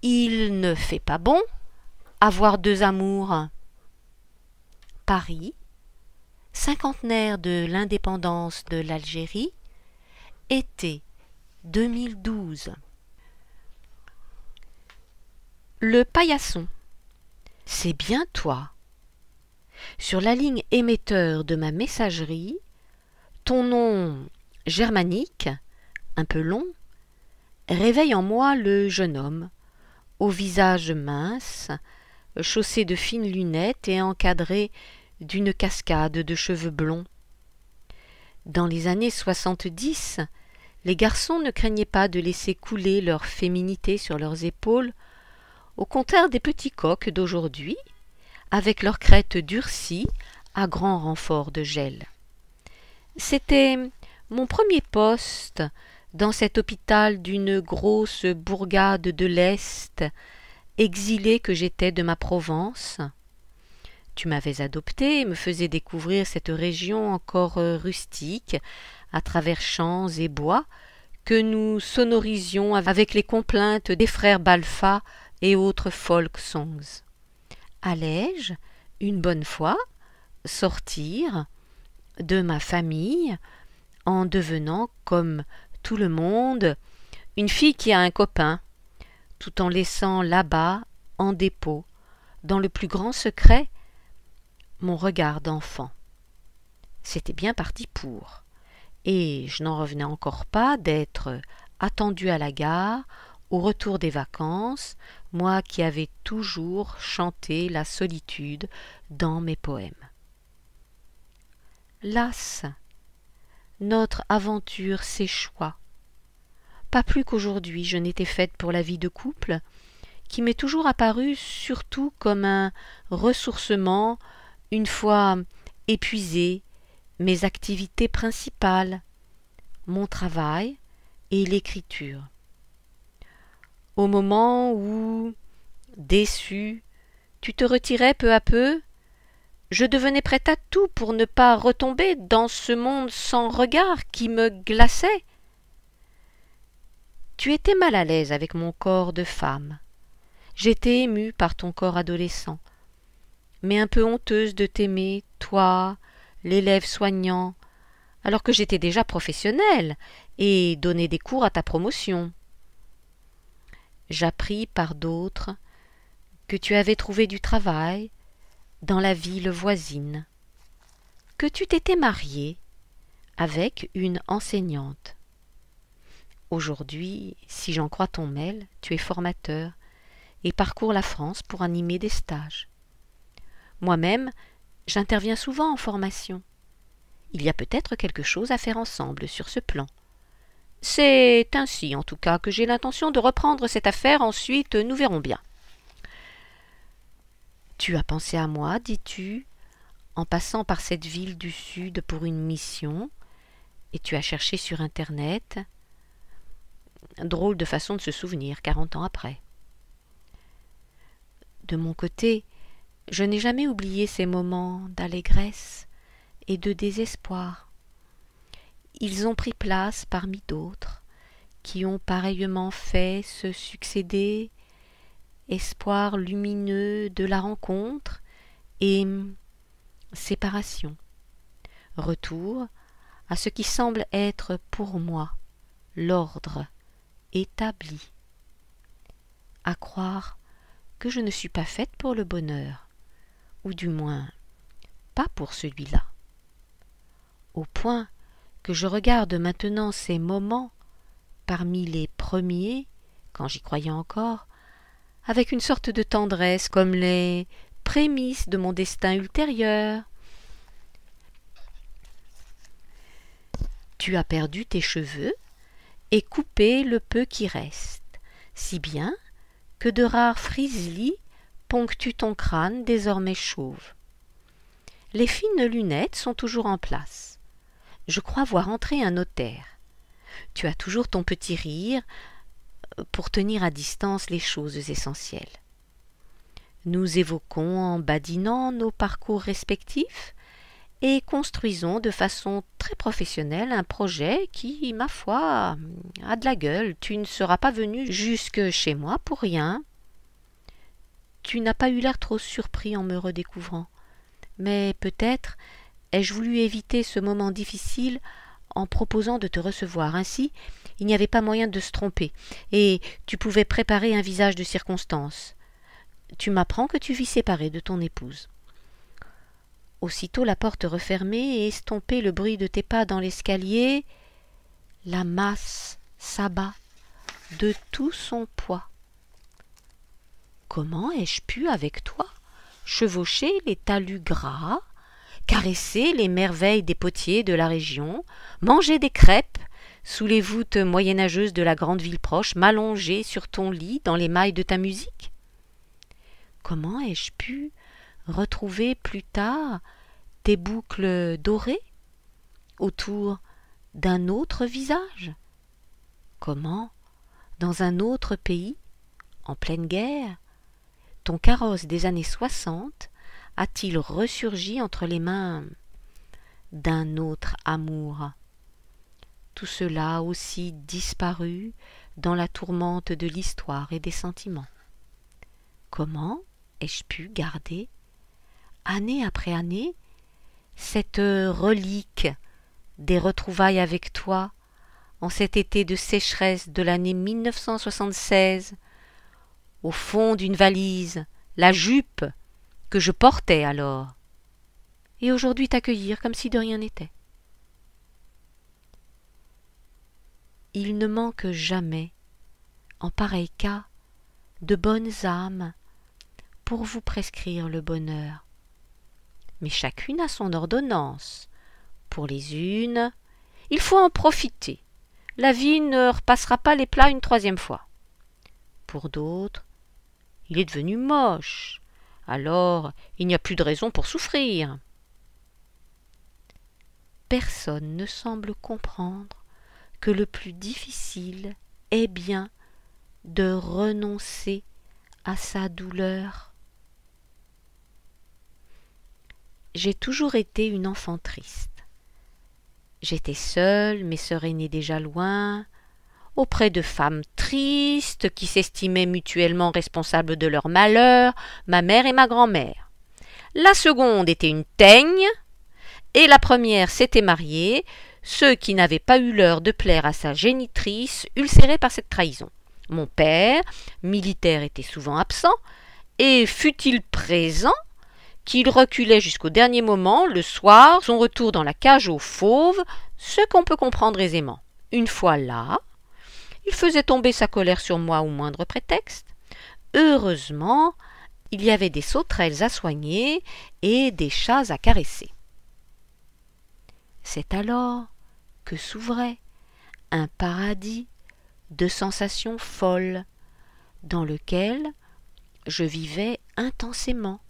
Il ne fait pas bon avoir deux amours. Paris, cinquantenaire de l'indépendance de l'Algérie, été 2012. Le paillasson. C'est bien toi. Sur la ligne émetteur de ma messagerie, ton nom germanique, un peu long, réveille en moi le jeune homme, au visage mince, chaussé de fines lunettes et encadré d'une cascade de cheveux blonds. Dans les années soixante-dix, les garçons ne craignaient pas de laisser couler leur féminité sur leurs épaules, au contraire des petits coqs d'aujourd'hui, avec leurs crêtes durcies à grand renfort de gel. C'était mon premier poste dans cet hôpital d'une grosse bourgade de l'Est, exilé que j'étais de ma Provence. Tu m'avais adopté et me faisais découvrir cette région encore rustique, à travers champs et bois, que nous sonorisions avec les complaintes des frères Balfa et autres folk songs. Allais-je, une bonne fois, sortir, de ma famille en devenant, comme tout le monde, une fille qui a un copain, tout en laissant là-bas, en dépôt, dans le plus grand secret, mon regard d'enfant. C'était bien parti pour, et je n'en revenais encore pas d'être attendu à la gare, au retour des vacances, moi qui avais toujours chanté la solitude dans mes poèmes. Las, notre aventure s'échoua. Pas plus qu'aujourd'hui je n'étais faite pour la vie de couple, qui m'est toujours apparue surtout comme un ressourcement une fois épuisé mes activités principales, mon travail et l'écriture. Au moment où, déçu, tu te retirais peu à peu, je devenais prête à tout pour ne pas retomber dans ce monde sans regard qui me glaçait. Tu étais mal à l'aise avec mon corps de femme. J'étais émue par ton corps adolescent, mais un peu honteuse de t'aimer, toi, l'élève soignant, alors que j'étais déjà professionnelle et donnais des cours à ta promotion. J'appris par d'autres que tu avais trouvé du travail, dans la ville voisine, que tu t'étais marié avec une enseignante. Aujourd'hui, si j'en crois ton mail, tu es formateur et parcours la France pour animer des stages. Moi-même, j'interviens souvent en formation. Il y a peut-être quelque chose à faire ensemble sur ce plan. C'est ainsi, en tout cas, que j'ai l'intention de reprendre cette affaire, ensuite nous verrons bien. Tu as pensé à moi, dis-tu, en passant par cette ville du Sud pour une mission, et tu as cherché sur Internet. Drôle de façon de se souvenir, quarante ans après. De mon côté, je n'ai jamais oublié ces moments d'allégresse et de désespoir. Ils ont pris place parmi d'autres, qui ont pareillement fait se succéder espoir lumineux de la rencontre et séparation. Retour à ce qui semble être pour moi l'ordre établi. À croire que je ne suis pas faite pour le bonheur, ou du moins pas pour celui-là. Au point que je regarde maintenant ces moments parmi les premiers, quand j'y croyais encore, avec une sorte de tendresse comme les prémices de mon destin ultérieur. Tu as perdu tes cheveux et coupé le peu qui reste, si bien que de rares friselis ponctuent ton crâne désormais chauve. Les fines lunettes sont toujours en place. Je crois voir entrer un notaire. Tu as toujours ton petit rire euh, pour tenir à distance les choses essentielles. Nous évoquons en badinant nos parcours respectifs et construisons de façon très professionnelle un projet qui, ma foi, a de la gueule. Tu ne seras pas venu jusque chez moi pour rien. Tu n'as pas eu l'air trop surpris en me redécouvrant. Mais peut-être ai-je voulu éviter ce moment difficile en proposant de te recevoir? Ainsi, il n'y avait pas moyen de se tromper, et tu pouvais préparer un visage de circonstance tu m'apprends que tu vis séparé de ton épouse. Aussitôt la porte refermée et estompé le bruit de tes pas dans l'escalier, la masse s'abat de tout son poids. Comment ai-je pu, avec toi, chevaucher les talus gras, caresser les merveilles des potiers de la région, manger des crêpes sous les voûtes moyenâgeuses de la grande ville proche, m'allonger sur ton lit dans les mailles de ta musique? Comment ai-je pu retrouver plus tard tes boucles dorées autour d'un autre visage? Comment, dans un autre pays, en pleine guerre, ton carrosse des années soixante a-t-il ressurgi entre les mains d'un autre amour? Tout cela aussi disparu dans la tourmente de l'histoire et des sentiments. Comment ai-je pu garder, année après année, cette relique des retrouvailles avec toi en cet été de sécheresse de l'année 1976, au fond d'une valise, la jupe que je portais alors, et aujourd'hui t'accueillir comme si de rien n'était. Il ne manque jamais, en pareil cas, de bonnes âmes pour vous prescrire le bonheur. Mais chacune a son ordonnance. Pour les unes, il faut en profiter. La vie ne repassera pas les plats une troisième fois. Pour d'autres, il est devenu moche. Alors, il n'y a plus de raison pour souffrir. Personne ne semble comprendre que le plus difficile est bien de renoncer à sa douleur. j'ai toujours été une enfant triste. J'étais seule, mes sœurs aînées déjà loin, auprès de femmes tristes qui s'estimaient mutuellement responsables de leur malheur, ma mère et ma grand-mère. La seconde était une teigne, et la première s'était mariée, ceux qui n'avaient pas eu l'heure de plaire à sa génitrice, ulcérés par cette trahison. Mon père, militaire, était souvent absent, et fut-il présent, qu'il reculait jusqu'au dernier moment, le soir, son retour dans la cage aux fauves, ce qu'on peut comprendre aisément. Une fois là, il faisait tomber sa colère sur moi au moindre prétexte. Heureusement, il y avait des sauterelles à soigner et des chats à caresser. C'est alors que s'ouvrait un paradis de sensations folles, dans lequel je vivais intensément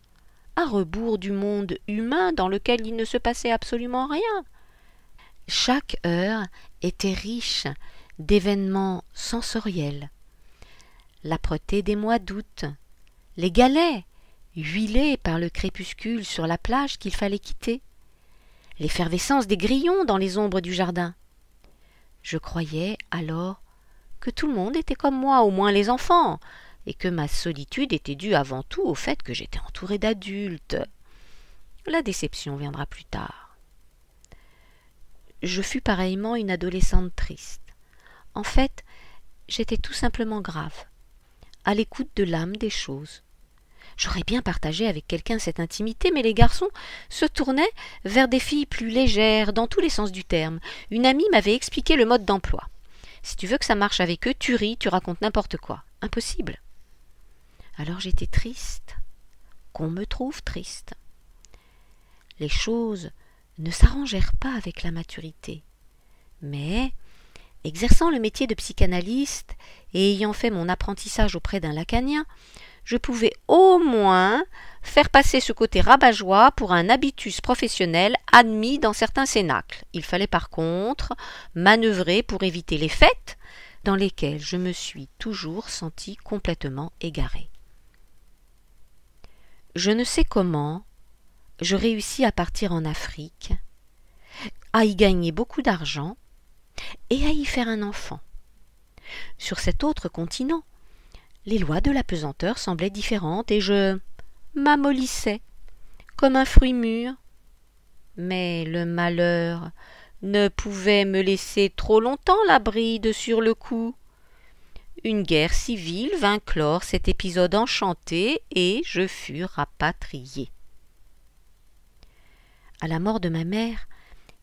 à rebours du monde humain dans lequel il ne se passait absolument rien. Chaque heure était riche d'événements sensoriels. L'âpreté des mois d'août, les galets, huilés par le crépuscule sur la plage qu'il fallait quitter, l'effervescence des grillons dans les ombres du jardin. Je croyais alors que tout le monde était comme moi, au moins les enfants, et que ma solitude était due avant tout au fait que j'étais entourée d'adultes. La déception viendra plus tard. Je fus pareillement une adolescente triste. En fait, j'étais tout simplement grave, à l'écoute de l'âme des choses. J'aurais bien partagé avec quelqu'un cette intimité, mais les garçons se tournaient vers des filles plus légères, dans tous les sens du terme. Une amie m'avait expliqué le mode d'emploi. Si tu veux que ça marche avec eux, tu ris, tu racontes n'importe quoi. Impossible. Alors j'étais triste. Qu'on me trouve triste. Les choses ne s'arrangèrent pas avec la maturité. Mais, exerçant le métier de psychanalyste et ayant fait mon apprentissage auprès d'un lacanien, je pouvais au moins faire passer ce côté rabat-joie pour un habitus professionnel admis dans certains cénacles. Il fallait par contre manœuvrer pour éviter les fêtes dans lesquelles je me suis toujours senti complètement égaré. Je ne sais comment, je réussis à partir en Afrique, à y gagner beaucoup d'argent et à y faire un enfant. Sur cet autre continent, les lois de la pesanteur semblaient différentes et je m'amollissais comme un fruit mûr. Mais le malheur ne pouvait me laisser trop longtemps la bride sur le cou. Une guerre civile vint clore cet épisode enchanté et je fus rapatrié. À la mort de ma mère,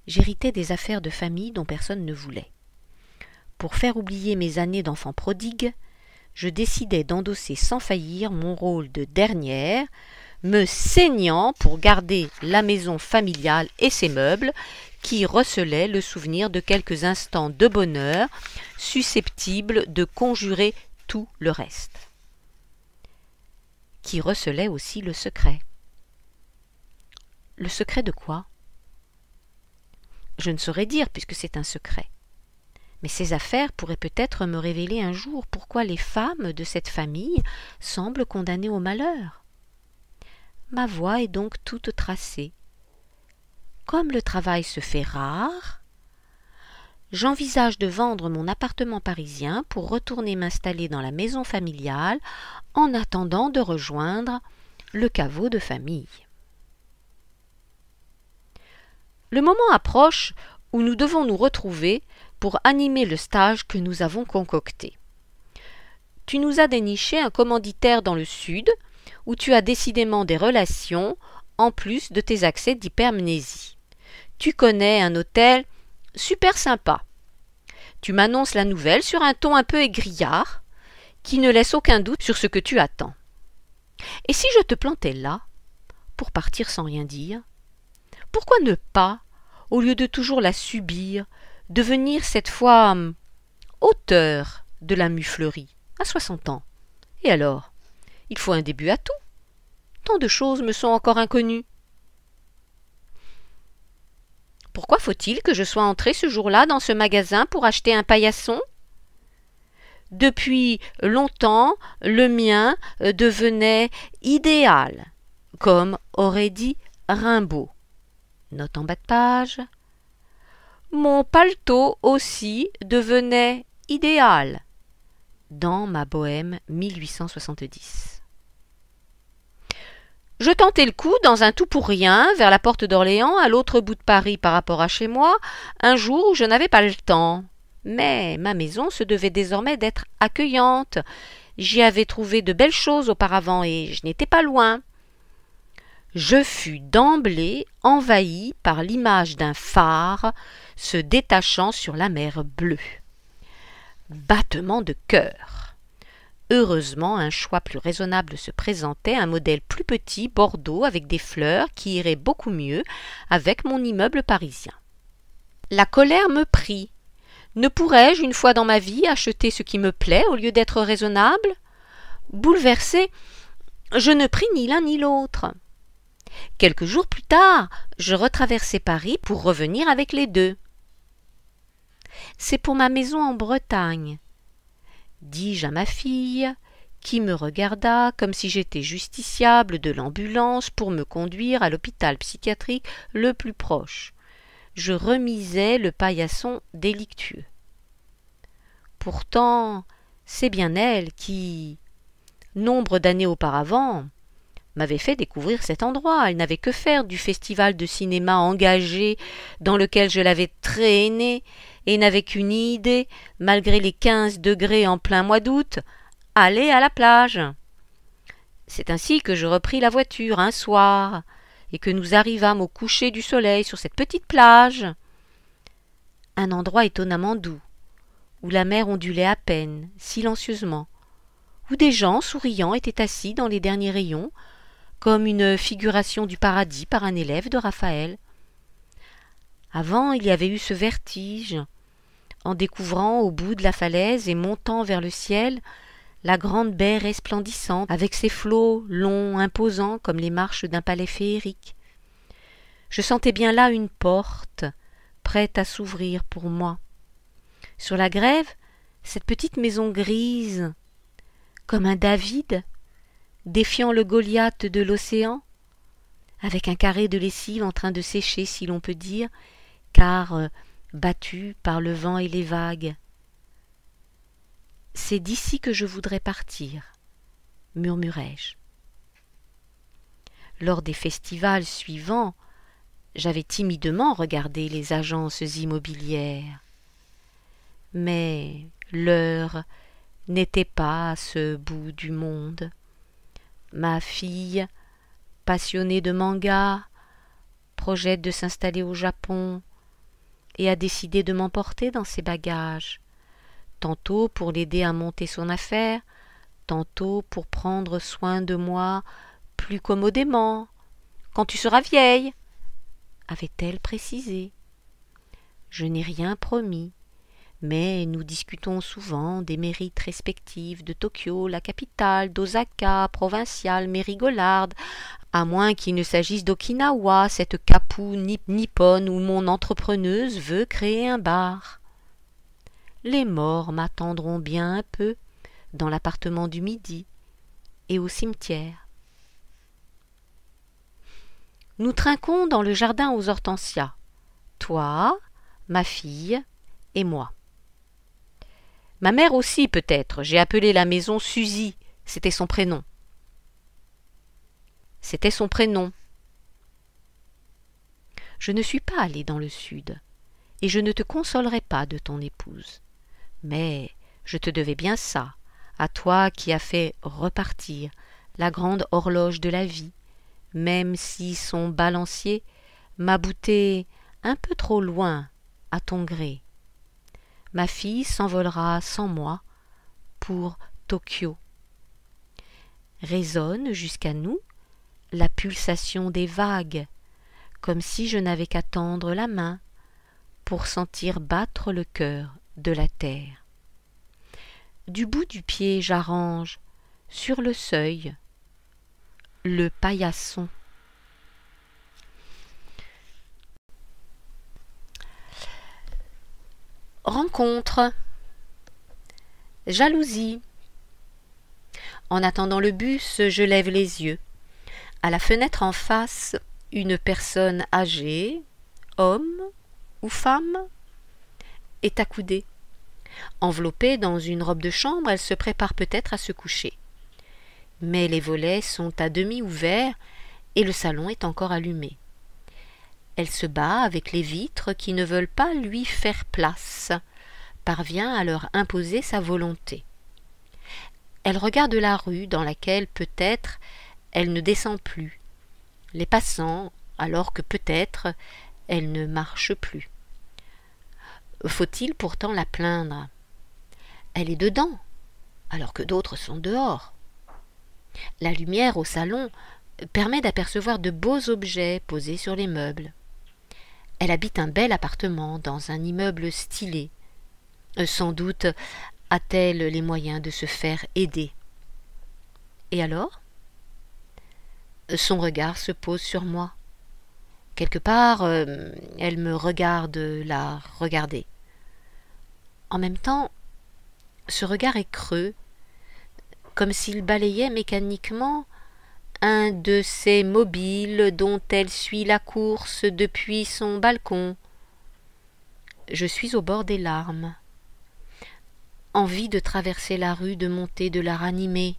j'héritais des affaires de famille dont personne ne voulait. Pour faire oublier mes années d'enfant prodigue, je décidai d'endosser sans faillir mon rôle de dernière, me saignant pour garder la maison familiale et ses meubles, qui recelaient le souvenir de quelques instants de bonheur susceptibles de conjurer tout le reste. Qui recelait aussi le secret. Le secret de quoi? Je ne saurais dire puisque c'est un secret. Mais ces affaires pourraient peut-être me révéler un jour pourquoi les femmes de cette famille semblent condamnées au malheur. Ma voie est donc toute tracée. Comme le travail se fait rare, j'envisage de vendre mon appartement parisien pour retourner m'installer dans la maison familiale en attendant de rejoindre le caveau de famille. Le moment approche où nous devons nous retrouver pour animer le stage que nous avons concocté. Tu nous as déniché un commanditaire dans le sud, où tu as décidément des relations, en plus de tes accès d'hypermnésie. Tu connais un hôtel super sympa. Tu m'annonces la nouvelle sur un ton un peu égrillard, qui ne laisse aucun doute sur ce que tu attends. Et si je te plantais là, pour partir sans rien dire Pourquoi ne pas, au lieu de toujours la subir, devenir cette fois hum, auteur de la muflerie, à soixante ans? Et alors? Il faut un début à tout. Tant de choses me sont encore inconnues. Pourquoi faut-il que je sois entré ce jour-là dans ce magasin pour acheter un paillasson? Depuis longtemps, le mien euh, devenait idéal, comme aurait dit Rimbaud. Note en bas de page. Mon paletot aussi devenait idéal dans ma bohème 1870. Je tentais le coup dans un tout pour rien vers la porte d'Orléans, à l'autre bout de Paris par rapport à chez moi, un jour où je n'avais pas le temps. Mais ma maison se devait désormais d'être accueillante. J'y avais trouvé de belles choses auparavant et je n'étais pas loin je fus d'emblée envahi par l'image d'un phare se détachant sur la mer bleue. Battement de cœur. Heureusement, un choix plus raisonnable se présentait, un modèle plus petit, bordeaux, avec des fleurs, qui irait beaucoup mieux avec mon immeuble parisien. La colère me prit. Ne pourrais-je, une fois dans ma vie, acheter ce qui me plaît au lieu d'être raisonnable? Bouleversé, je ne pris ni l'un ni l'autre. Quelques jours plus tard, je retraversai Paris pour revenir avec les deux. C'est pour ma maison en Bretagne, dis-je à ma fille, qui me regarda comme si j'étais justiciable de l'ambulance pour me conduire à l'hôpital psychiatrique le plus proche. Je remisais le paillasson délictueux. Pourtant, c'est bien elle qui, nombre d'années auparavant, m'avait fait découvrir cet endroit. Elle n'avait que faire du festival de cinéma engagé dans lequel je l'avais traîné et n'avait qu'une idée, malgré les quinze degrés en plein mois d'août, aller à la plage. C'est ainsi que je repris la voiture un soir, et que nous arrivâmes au coucher du soleil sur cette petite plage. Un endroit étonnamment doux, où la mer ondulait à peine, silencieusement, où des gens souriants étaient assis dans les derniers rayons, comme une figuration du paradis par un élève de Raphaël. Avant, il y avait eu ce vertige, en découvrant au bout de la falaise et montant vers le ciel la grande baie resplendissante, avec ses flots longs, imposants comme les marches d'un palais féerique. Je sentais bien là une porte, prête à s'ouvrir pour moi. Sur la grève, cette petite maison grise, comme un David, défiant le Goliath de l'océan, avec un carré de lessive en train de sécher, si l'on peut dire, car euh, battu par le vent et les vagues. C'est d'ici que je voudrais partir, murmurai-je. Lors des festivals suivants, j'avais timidement regardé les agences immobilières. Mais l'heure n'était pas à ce bout du monde. Ma fille, passionnée de manga, projette de s'installer au Japon et a décidé de m'emporter dans ses bagages, tantôt pour l'aider à monter son affaire, tantôt pour prendre soin de moi plus commodément, quand tu seras vieille, avait-elle précisé. Je n'ai rien promis, mais nous discutons souvent des mérites respectifs de Tokyo, la capitale, d'Osaka, provinciale, mérigolarde, à moins qu'il ne s'agisse d'Okinawa, cette capou nippone où mon entrepreneuse veut créer un bar. Les morts m'attendront bien un peu dans l'appartement du midi et au cimetière. Nous trinquons dans le jardin aux hortensias, toi, ma fille et moi. Ma mère aussi, peut-être. J'ai appelé la maison Suzy. C'était son prénom. C'était son prénom. Je ne suis pas allée dans le sud, et je ne te consolerai pas de ton épouse. Mais je te devais bien ça, à toi qui as fait repartir la grande horloge de la vie, même si son balancier m'a bouté un peu trop loin à ton gré ma fille s'envolera sans moi pour Tokyo. Résonne jusqu'à nous la pulsation des vagues, comme si je n'avais qu'à tendre la main pour sentir battre le cœur de la terre. Du bout du pied j'arrange, sur le seuil, le paillasson. Rencontre. Jalousie. En attendant le bus, je lève les yeux. À la fenêtre en face, une personne âgée, homme ou femme, est accoudée. Enveloppée dans une robe de chambre, elle se prépare peut-être à se coucher. Mais les volets sont à demi ouverts et le salon est encore allumé. Elle se bat avec les vitres qui ne veulent pas lui faire place, parvient à leur imposer sa volonté. Elle regarde la rue dans laquelle peut-être elle ne descend plus, les passants, alors que peut-être elle ne marche plus. Faut-il pourtant la plaindre? Elle est dedans, alors que d'autres sont dehors. La lumière au salon permet d'apercevoir de beaux objets posés sur les meubles. Elle habite un bel appartement dans un immeuble stylé. Euh, sans doute a-t-elle les moyens de se faire aider. Et alors? Son regard se pose sur moi. Quelque part, euh, elle me regarde la regarder. En même temps, ce regard est creux, comme s'il balayait mécaniquement un de ces mobiles dont elle suit la course depuis son balcon. Je suis au bord des larmes. Envie de traverser la rue, de monter, de la ranimer.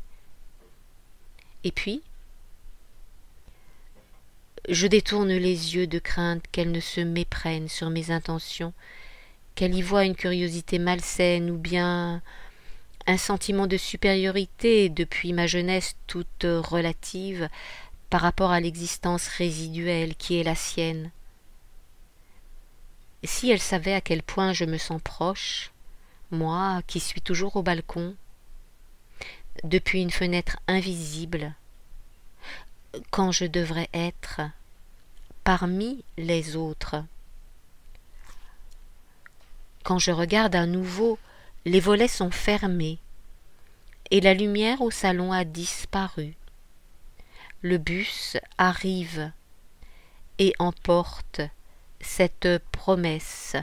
Et puis Je détourne les yeux de crainte qu'elle ne se méprenne sur mes intentions, qu'elle y voie une curiosité malsaine ou bien un sentiment de supériorité depuis ma jeunesse toute relative par rapport à l'existence résiduelle qui est la sienne. Si elle savait à quel point je me sens proche, moi qui suis toujours au balcon, depuis une fenêtre invisible, quand je devrais être parmi les autres. Quand je regarde à nouveau, les volets sont fermés et la lumière au salon a disparu. Le bus arrive et emporte cette promesse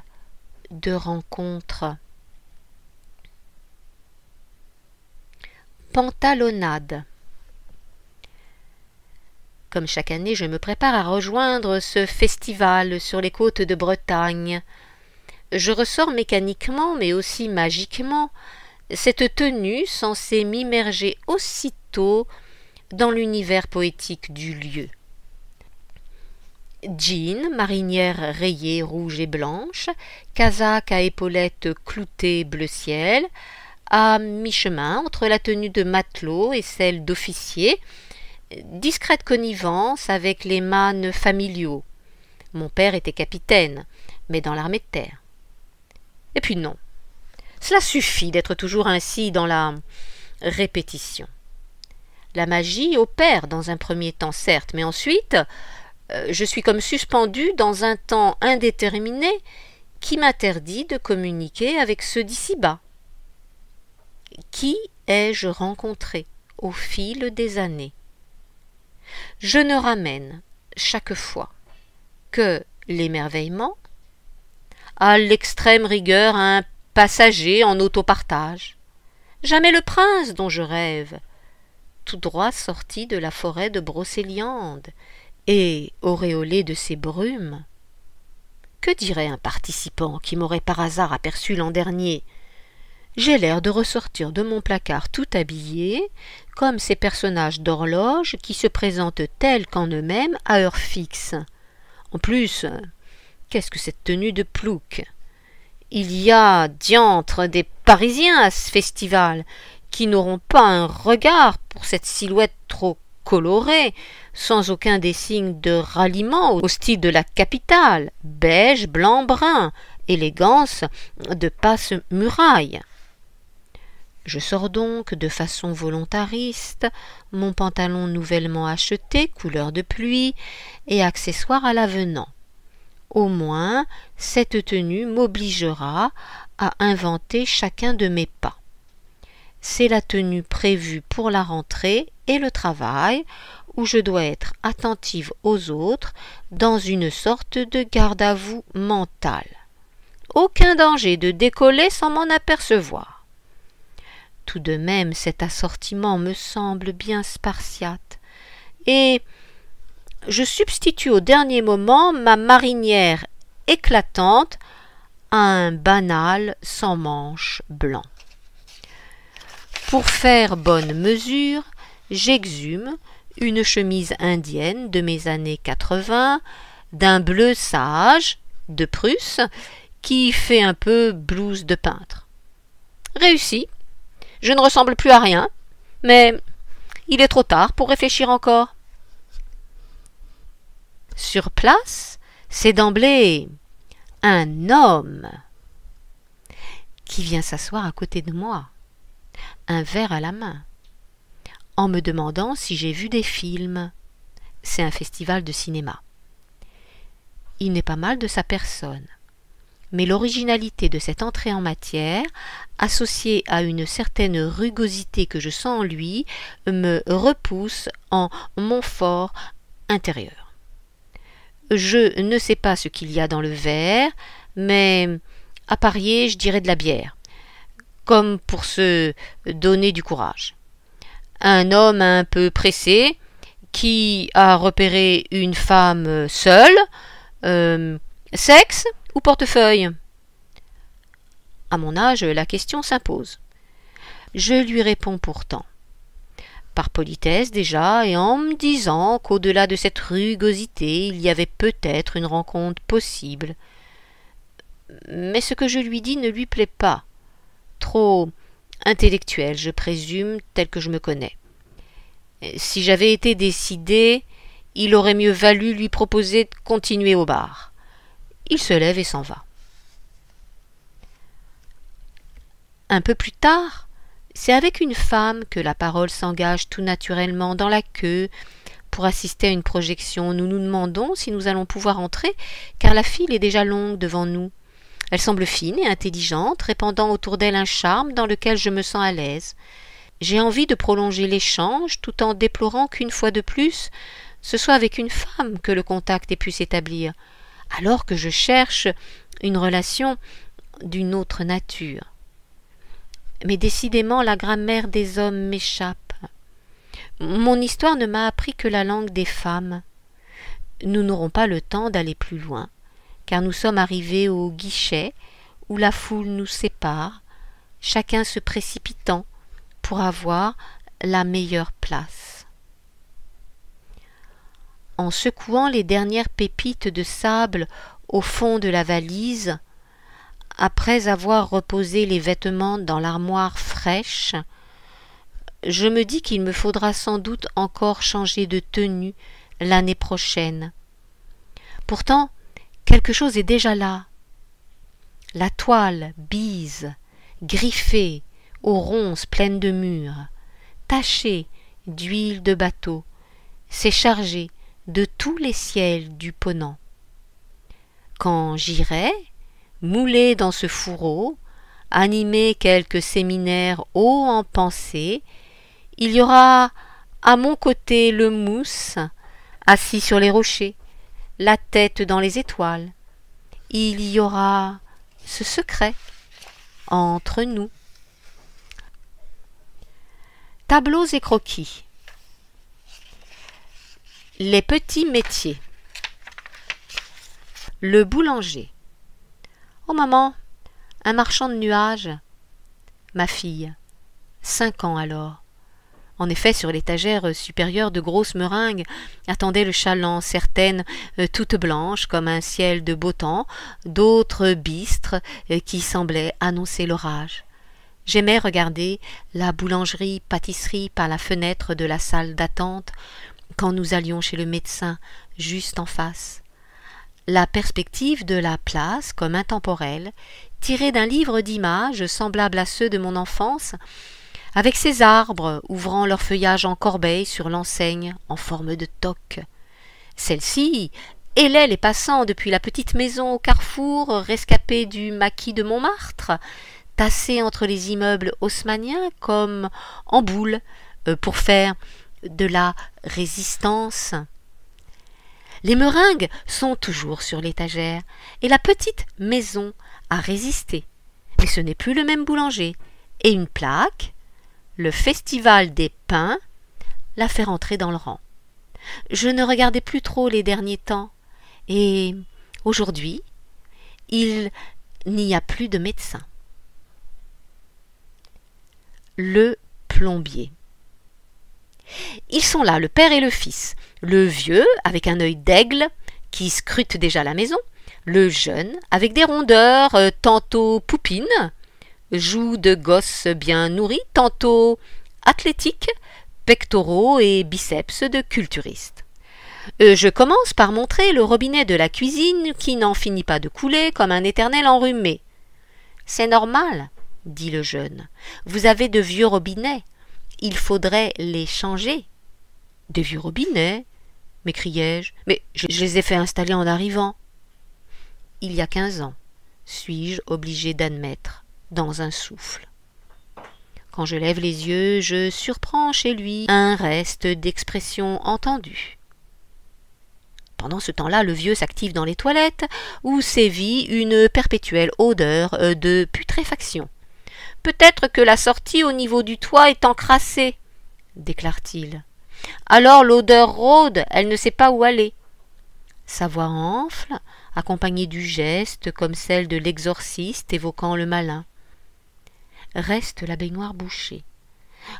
de rencontre. Pantalonnade. Comme chaque année, je me prépare à rejoindre ce festival sur les côtes de Bretagne. Je ressors mécaniquement, mais aussi magiquement, cette tenue censée m'immerger aussitôt dans l'univers poétique du lieu jean, marinière rayée rouge et blanche, casaque à épaulettes cloutées bleu ciel, à mi-chemin entre la tenue de matelot et celle d'officier, discrète connivence avec les mânes familiaux. Mon père était capitaine, mais dans l'armée de terre. Et puis non. Cela suffit d'être toujours ainsi dans la répétition. La magie opère dans un premier temps, certes, mais ensuite euh, je suis comme suspendu dans un temps indéterminé qui m'interdit de communiquer avec ceux d'ici-bas. Qui ai-je rencontré au fil des années? Je ne ramène chaque fois que l'émerveillement, à l'extrême rigueur un passager en autopartage, jamais le prince dont je rêve, tout droit sorti de la forêt de Brocéliande, et auréolé de ces brumes. Que dirait un participant qui m'aurait par hasard aperçu l'an dernier? J'ai l'air de ressortir de mon placard tout habillé, comme ces personnages d'horloge qui se présentent tels qu'en eux-mêmes à heure fixe. En plus, qu'est-ce que cette tenue de plouc? Il y a, diantre, des Parisiens à ce festival, qui n'auront pas un regard pour cette silhouette trop colorée, sans aucun des signes de ralliement au style de la capitale, beige, blanc, brun, élégance de passe-muraille. Je sors donc de façon volontariste, mon pantalon nouvellement acheté, couleur de pluie, et accessoire à l'avenant. Au moins, cette tenue m'obligera à inventer chacun de mes pas. C'est la tenue prévue pour la rentrée et le travail, où je dois être attentive aux autres dans une sorte de garde à vous mentale. Aucun danger de décoller sans m'en apercevoir. Tout de même cet assortiment me semble bien spartiate, et je substitue au dernier moment ma marinière éclatante à un banal sans manches blanc. Pour faire bonne mesure, j'exhume une chemise indienne de mes années quatre-vingt, d'un bleu sage, de Prusse, qui fait un peu blouse de peintre. Réussi. Je ne ressemble plus à rien, mais il est trop tard pour réfléchir encore. Sur place, c'est d'emblée un homme qui vient s'asseoir à côté de moi, un verre à la main en me demandant si j'ai vu des films. C'est un festival de cinéma. Il n'est pas mal de sa personne. Mais l'originalité de cette entrée en matière, associée à une certaine rugosité que je sens en lui, me repousse en mon fort intérieur. Je ne sais pas ce qu'il y a dans le verre, mais à parier, je dirais de la bière, comme pour se donner du courage un homme un peu pressé qui a repéré une femme seule, euh, sexe ou portefeuille? À mon âge, la question s'impose. Je lui réponds pourtant. Par politesse déjà, et en me disant qu'au-delà de cette rugosité, il y avait peut-être une rencontre possible. Mais ce que je lui dis ne lui plaît pas. Trop intellectuel, je présume, tel que je me connais. Si j'avais été décidé, il aurait mieux valu lui proposer de continuer au bar. Il se lève et s'en va. Un peu plus tard, c'est avec une femme que la parole s'engage tout naturellement dans la queue pour assister à une projection. Nous nous demandons si nous allons pouvoir entrer, car la file est déjà longue devant nous. Elle semble fine et intelligente, répandant autour d'elle un charme dans lequel je me sens à l'aise. J'ai envie de prolonger l'échange tout en déplorant qu'une fois de plus ce soit avec une femme que le contact ait pu s'établir, alors que je cherche une relation d'une autre nature. Mais décidément la grammaire des hommes m'échappe. Mon histoire ne m'a appris que la langue des femmes. Nous n'aurons pas le temps d'aller plus loin, car nous sommes arrivés au guichet où la foule nous sépare, chacun se précipitant pour avoir la meilleure place. En secouant les dernières pépites de sable au fond de la valise, après avoir reposé les vêtements dans l'armoire fraîche, je me dis qu'il me faudra sans doute encore changer de tenue l'année prochaine. Pourtant, quelque chose est déjà là. La toile bise, griffée, aux ronces pleines de murs, tachée d'huile de bateau, s'est chargée de tous les ciels du Ponant. Quand j'irai, moulé dans ce fourreau, animer quelques séminaires hauts en pensée, il y aura à mon côté le mousse, assis sur les rochers, la tête dans les étoiles. Il y aura ce secret entre nous. Tableaux et croquis. Les petits métiers. Le boulanger. Oh maman, un marchand de nuages. Ma fille. Cinq ans alors. En effet, sur l'étagère supérieure de grosses meringues attendaient le chaland, certaines euh, toutes blanches comme un ciel de beau temps, d'autres bistres euh, qui semblaient annoncer l'orage. J'aimais regarder la boulangerie-pâtisserie par la fenêtre de la salle d'attente quand nous allions chez le médecin juste en face la perspective de la place comme intemporelle, tirée d'un livre d'images semblable à ceux de mon enfance, avec ses arbres ouvrant leur feuillage en corbeille sur l'enseigne en forme de toque. Celle-ci hélait les passants depuis la petite maison au carrefour rescapée du maquis de Montmartre, tassée entre les immeubles haussmanniens comme en boule euh, pour faire de la résistance. Les meringues sont toujours sur l'étagère, et la petite maison a résisté. Mais ce n'est plus le même boulanger, et une plaque, le festival des pains, l'a fait rentrer dans le rang. Je ne regardais plus trop les derniers temps, et aujourd'hui, il n'y a plus de médecin. Le plombier. Ils sont là, le père et le fils. Le vieux, avec un œil d'aigle, qui scrute déjà la maison. Le jeune, avec des rondeurs, euh, tantôt poupines, joues de gosse bien nourris, tantôt athlétiques, pectoraux et biceps de culturistes. Euh, je commence par montrer le robinet de la cuisine qui n'en finit pas de couler comme un éternel enrhumé. C'est normal, dit le jeune. Vous avez de vieux robinets il faudrait les changer. Des vieux robinets m'écriai-je. Mais je les ai fait installer en arrivant. Il y a quinze ans, suis-je obligé d'admettre, dans un souffle. Quand je lève les yeux, je surprends chez lui un reste d'expression entendue. Pendant ce temps-là, le vieux s'active dans les toilettes, où sévit une perpétuelle odeur de putréfaction. Peut-être que la sortie au niveau du toit est encrassée, déclare-t-il. Alors l'odeur rôde, elle ne sait pas où aller. Sa voix enfle, accompagnée du geste comme celle de l'exorciste évoquant le malin. Reste la baignoire bouchée.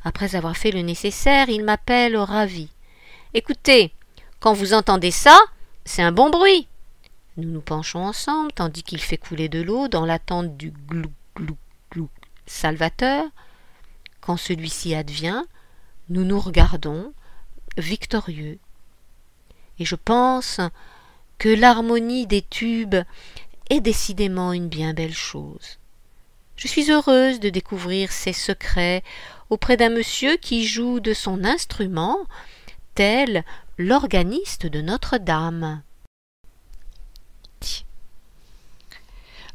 Après avoir fait le nécessaire, il m'appelle ravi. Écoutez, quand vous entendez ça, c'est un bon bruit. Nous nous penchons ensemble, tandis qu'il fait couler de l'eau dans l'attente du glou glou glou salvateur. Quand celui-ci advient, nous nous regardons, victorieux. Et je pense que l'harmonie des tubes est décidément une bien belle chose. Je suis heureuse de découvrir ces secrets auprès d'un monsieur qui joue de son instrument, tel l'organiste de Notre-Dame.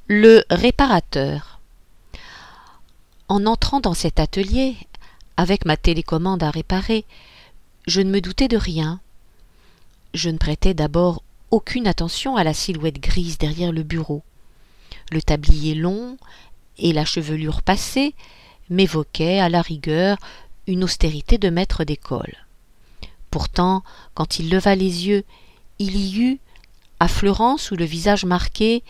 Le réparateur. En entrant dans cet atelier, avec ma télécommande à réparer, je ne me doutais de rien. Je ne prêtais d'abord aucune attention à la silhouette grise derrière le bureau. Le tablier long et la chevelure passée m'évoquaient à la rigueur une austérité de maître d'école. Pourtant, quand il leva les yeux, il y eut, affleurant sous le visage marqué,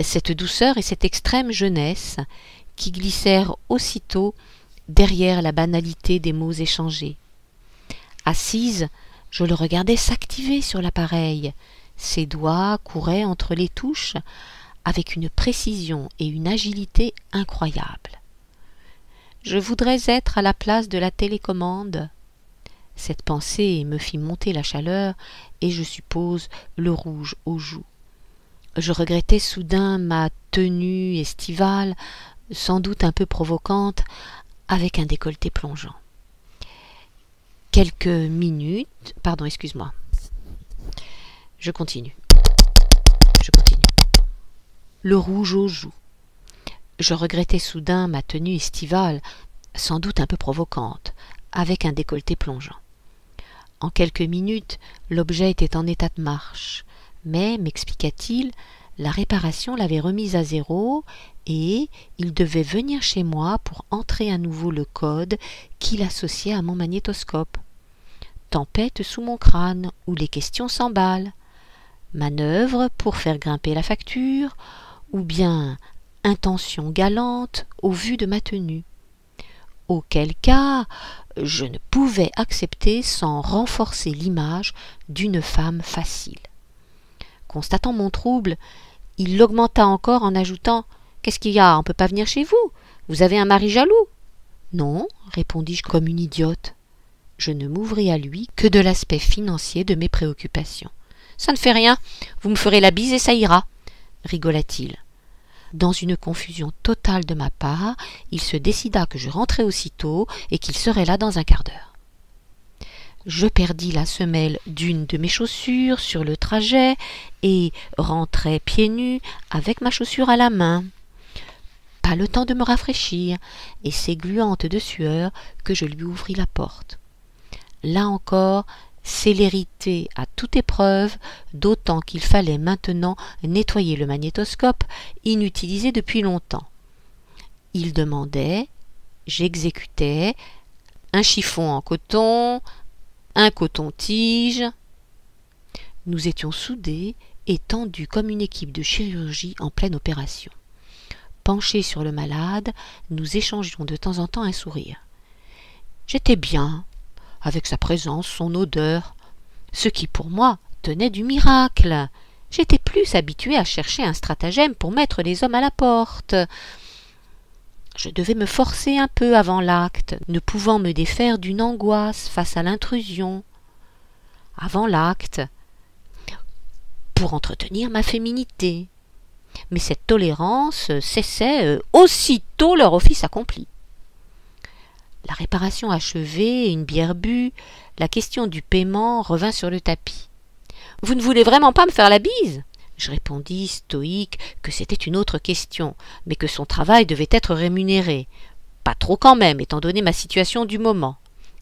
cette douceur et cette extrême jeunesse qui glissèrent aussitôt derrière la banalité des mots échangés. Assise, je le regardais s'activer sur l'appareil. Ses doigts couraient entre les touches avec une précision et une agilité incroyables. Je voudrais être à la place de la télécommande. Cette pensée me fit monter la chaleur et je suppose le rouge aux joues. Je regrettais soudain ma tenue estivale, sans doute un peu provocante, avec un décolleté plongeant. Quelques minutes. Pardon, excuse-moi. Je continue. Je continue. Le rouge aux joues. Je regrettais soudain ma tenue estivale, sans doute un peu provocante, avec un décolleté plongeant. En quelques minutes, l'objet était en état de marche, mais, m'expliqua-t-il, la réparation l'avait remise à zéro et il devait venir chez moi pour entrer à nouveau le code qu'il associait à mon magnétoscope. Tempête sous mon crâne où les questions s'emballent. Manœuvre pour faire grimper la facture ou bien intention galante au vu de ma tenue. Auquel cas je ne pouvais accepter sans renforcer l'image d'une femme facile. Constatant mon trouble, il l'augmenta encore en ajoutant Qu'est-ce qu'il y a? On ne peut pas venir chez vous. Vous avez un mari jaloux Non, répondis-je comme une idiote. Je ne m'ouvris à lui que de l'aspect financier de mes préoccupations. Ça ne fait rien, vous me ferez la bise et ça ira, rigola-t-il. Dans une confusion totale de ma part, il se décida que je rentrais aussitôt et qu'il serait là dans un quart d'heure. Je perdis la semelle d'une de mes chaussures sur le trajet et rentrai pieds nus avec ma chaussure à la main. Pas le temps de me rafraîchir, et c'est gluante de sueur que je lui ouvris la porte. Là encore, célérité à toute épreuve, d'autant qu'il fallait maintenant nettoyer le magnétoscope, inutilisé depuis longtemps. Il demandait, j'exécutais, un chiffon en coton, un coton-tige. Nous étions soudés et tendus comme une équipe de chirurgie en pleine opération. Penchés sur le malade, nous échangions de temps en temps un sourire. J'étais bien, avec sa présence, son odeur, ce qui pour moi tenait du miracle. J'étais plus habitué à chercher un stratagème pour mettre les hommes à la porte. Je devais me forcer un peu avant l'acte, ne pouvant me défaire d'une angoisse face à l'intrusion. Avant l'acte, pour entretenir ma féminité. Mais cette tolérance cessait euh, aussitôt leur office accompli. La réparation achevée, une bière bue, la question du paiement revint sur le tapis. Vous ne voulez vraiment pas me faire la bise? Je répondis, stoïque, que c'était une autre question, mais que son travail devait être rémunéré. Pas trop quand même, étant donné ma situation du moment.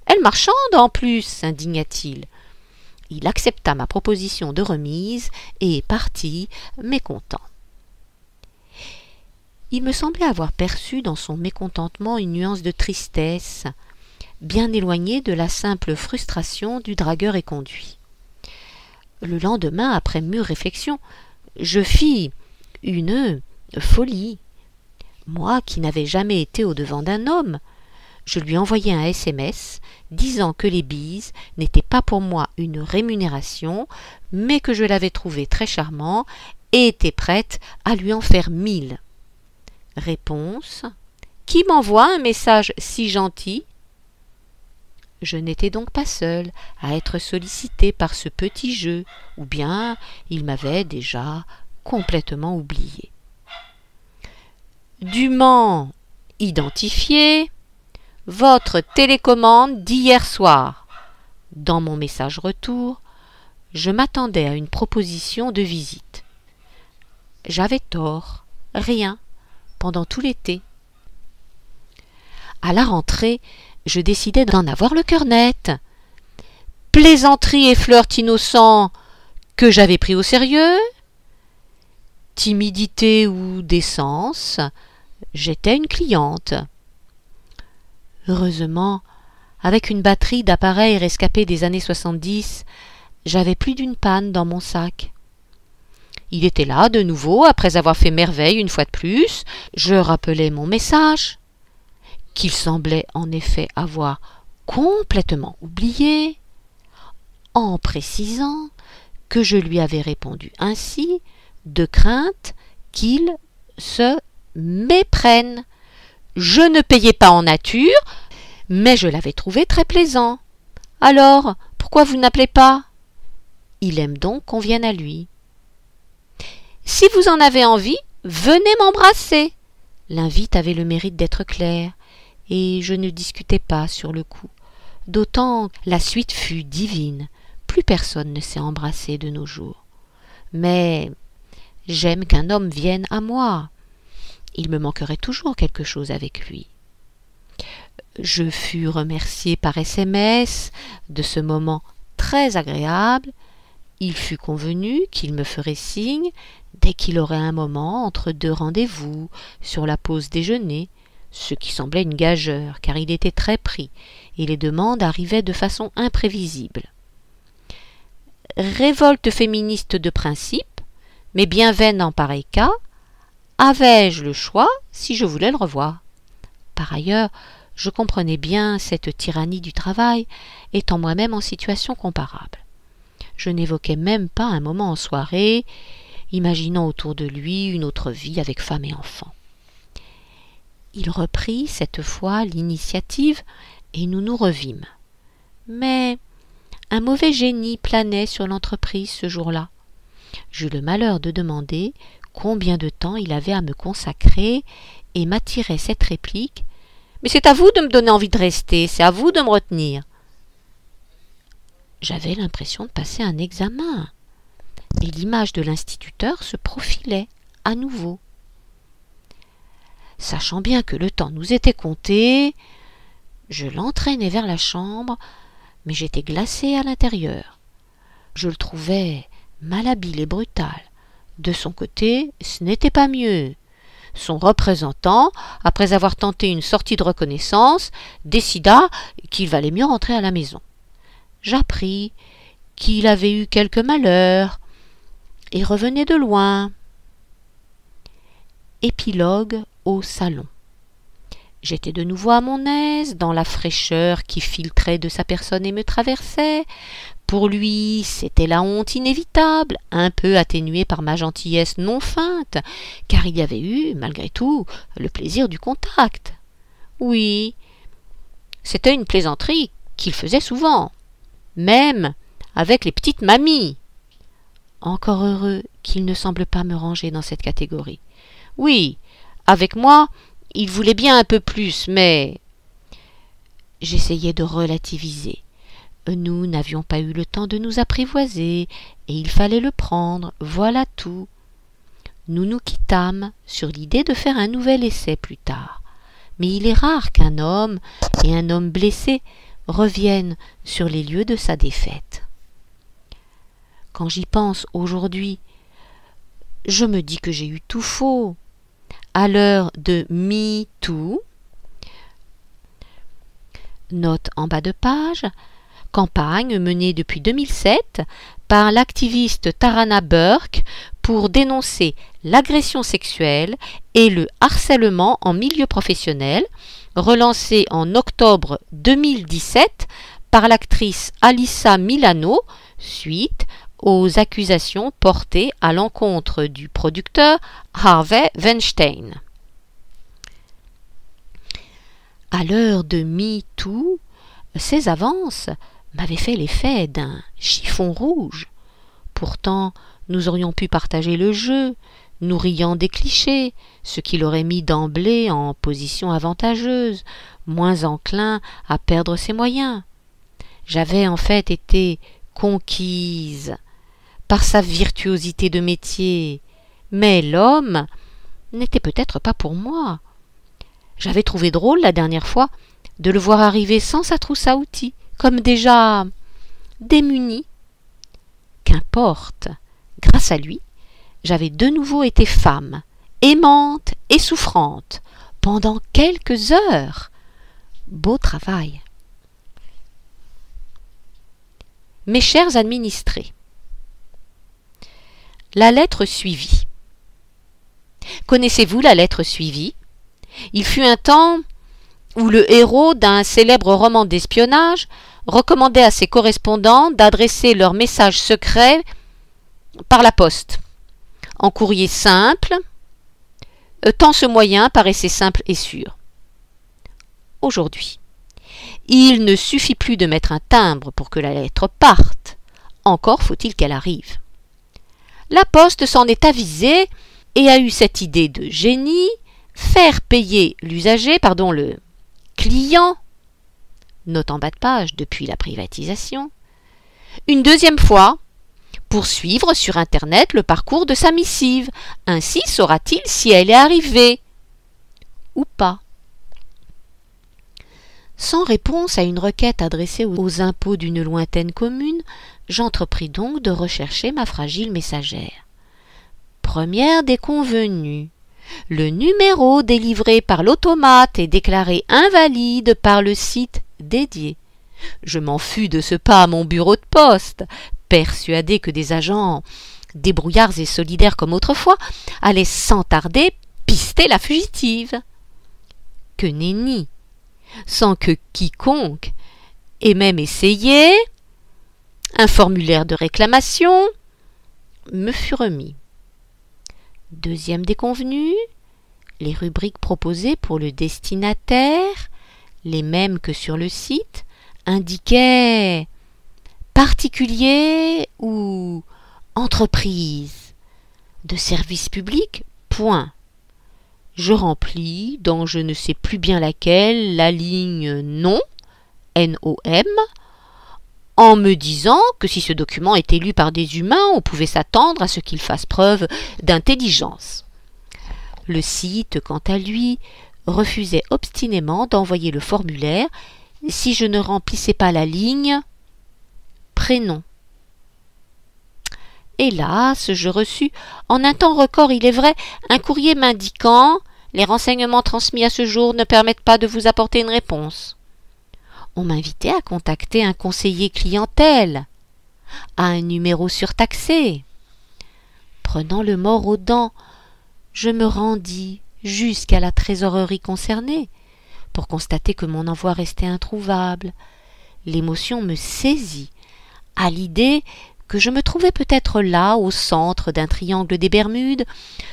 Elle marchande en plus, s'indigna-t-il. Il accepta ma proposition de remise et partit, mécontent. Il me semblait avoir perçu dans son mécontentement une nuance de tristesse, bien éloignée de la simple frustration du dragueur éconduit. Le lendemain, après mûre réflexion, je fis une folie. Moi qui n'avais jamais été au devant d'un homme, je lui envoyai un SMS disant que les bises n'étaient pas pour moi une rémunération, mais que je l'avais trouvé très charmant et était prête à lui en faire mille. Réponse Qui m'envoie un message si gentil je n'étais donc pas seule à être sollicitée par ce petit jeu, ou bien il m'avait déjà complètement oublié. Dûment identifié votre télécommande d'hier soir. Dans mon message retour, je m'attendais à une proposition de visite. J'avais tort, rien, pendant tout l'été. À la rentrée, je décidai d'en avoir le cœur net. Plaisanterie et flirt innocent que j'avais pris au sérieux, timidité ou décence, j'étais une cliente. Heureusement, avec une batterie d'appareils rescapés des années 70, j'avais plus d'une panne dans mon sac. Il était là de nouveau, après avoir fait merveille une fois de plus. Je rappelais mon message qu'il semblait en effet avoir complètement oublié, en précisant que je lui avais répondu ainsi de crainte qu'il se méprenne. Je ne payais pas en nature, mais je l'avais trouvé très plaisant. Alors, pourquoi vous n'appelez pas? Il aime donc qu'on vienne à lui. Si vous en avez envie, venez m'embrasser. L'invite avait le mérite d'être clair et je ne discutais pas sur le coup. D'autant la suite fut divine. Plus personne ne s'est embrassé de nos jours. Mais j'aime qu'un homme vienne à moi. Il me manquerait toujours quelque chose avec lui. Je fus remercié par SMS de ce moment très agréable. Il fut convenu qu'il me ferait signe dès qu'il aurait un moment entre deux rendez-vous sur la pause déjeuner ce qui semblait une gageure, car il était très pris, et les demandes arrivaient de façon imprévisible. Révolte féministe de principe, mais bien vaine en pareil cas, avais-je le choix si je voulais le revoir? Par ailleurs, je comprenais bien cette tyrannie du travail, étant moi-même en situation comparable. Je n'évoquais même pas un moment en soirée, imaginant autour de lui une autre vie avec femme et enfants. Il reprit cette fois l'initiative et nous nous revîmes. Mais un mauvais génie planait sur l'entreprise ce jour-là. J'eus le malheur de demander combien de temps il avait à me consacrer et m'attirait cette réplique Mais c'est à vous de me donner envie de rester, c'est à vous de me retenir. J'avais l'impression de passer un examen, et l'image de l'instituteur se profilait à nouveau. Sachant bien que le temps nous était compté, je l'entraînai vers la chambre, mais j'étais glacé à l'intérieur. Je le trouvais malhabile et brutal. De son côté, ce n'était pas mieux. Son représentant, après avoir tenté une sortie de reconnaissance, décida qu'il valait mieux rentrer à la maison. J'appris qu'il avait eu quelque malheur et revenait de loin. Épilogue salon. J'étais de nouveau à mon aise, dans la fraîcheur qui filtrait de sa personne et me traversait. Pour lui, c'était la honte inévitable, un peu atténuée par ma gentillesse non feinte, car il y avait eu, malgré tout, le plaisir du contact. Oui, c'était une plaisanterie qu'il faisait souvent, même avec les petites mamies. Encore heureux qu'il ne semble pas me ranger dans cette catégorie. Oui, avec moi, il voulait bien un peu plus, mais j'essayais de relativiser. Nous n'avions pas eu le temps de nous apprivoiser, et il fallait le prendre, voilà tout. Nous nous quittâmes sur l'idée de faire un nouvel essai plus tard. Mais il est rare qu'un homme et un homme blessé reviennent sur les lieux de sa défaite. Quand j'y pense aujourd'hui, je me dis que j'ai eu tout faux, à l'heure de MeToo. Note en bas de page. Campagne menée depuis 2007 par l'activiste Tarana Burke pour dénoncer l'agression sexuelle et le harcèlement en milieu professionnel relancée en octobre 2017 par l'actrice Alissa Milano suite aux accusations portées à l'encontre du producteur Harvey Weinstein. À l'heure de MeToo, ces avances m'avaient fait l'effet d'un chiffon rouge. Pourtant, nous aurions pu partager le jeu, nous riant des clichés, ce qui l'aurait mis d'emblée en position avantageuse, moins enclin à perdre ses moyens. J'avais en fait été conquise par sa virtuosité de métier, mais l'homme n'était peut-être pas pour moi. J'avais trouvé drôle la dernière fois de le voir arriver sans sa trousse à outils, comme déjà démuni. Qu'importe, grâce à lui, j'avais de nouveau été femme, aimante et souffrante, pendant quelques heures. Beau travail. Mes chers administrés, la lettre suivie. Connaissez-vous la lettre suivie? Il fut un temps où le héros d'un célèbre roman d'espionnage recommandait à ses correspondants d'adresser leurs messages secrets par la poste, en courrier simple, euh, tant ce moyen paraissait simple et sûr. Aujourd'hui, il ne suffit plus de mettre un timbre pour que la lettre parte, encore faut-il qu'elle arrive. La poste s'en est avisée et a eu cette idée de génie faire payer l'usager, pardon, le client, note en bas de page depuis la privatisation, une deuxième fois pour suivre sur Internet le parcours de sa missive. Ainsi saura-t-il si elle est arrivée ou pas. Sans réponse à une requête adressée aux impôts d'une lointaine commune, j'entrepris donc de rechercher ma fragile messagère. Première déconvenue. Le numéro délivré par l'automate est déclaré invalide par le site dédié. Je m'en fus de ce pas à mon bureau de poste, persuadé que des agents débrouillards et solidaires comme autrefois allaient sans tarder pister la fugitive. Que nenni sans que quiconque ait même essayé, un formulaire de réclamation me fut remis. Deuxième déconvenu, les rubriques proposées pour le destinataire, les mêmes que sur le site, indiquaient particulier ou entreprise de service public, point. Je remplis dans je ne sais plus bien laquelle la ligne non, N-O-M, en me disant que si ce document était lu par des humains, on pouvait s'attendre à ce qu'il fasse preuve d'intelligence. Le site, quant à lui, refusait obstinément d'envoyer le formulaire si je ne remplissais pas la ligne prénom. Hélas, je reçus, en un temps record il est vrai, un courrier m'indiquant Les renseignements transmis à ce jour ne permettent pas de vous apporter une réponse on m'invitait à contacter un conseiller clientèle, à un numéro surtaxé. Prenant le mort aux dents, je me rendis jusqu'à la trésorerie concernée pour constater que mon envoi restait introuvable. L'émotion me saisit à l'idée que je me trouvais peut-être là, au centre d'un triangle des Bermudes,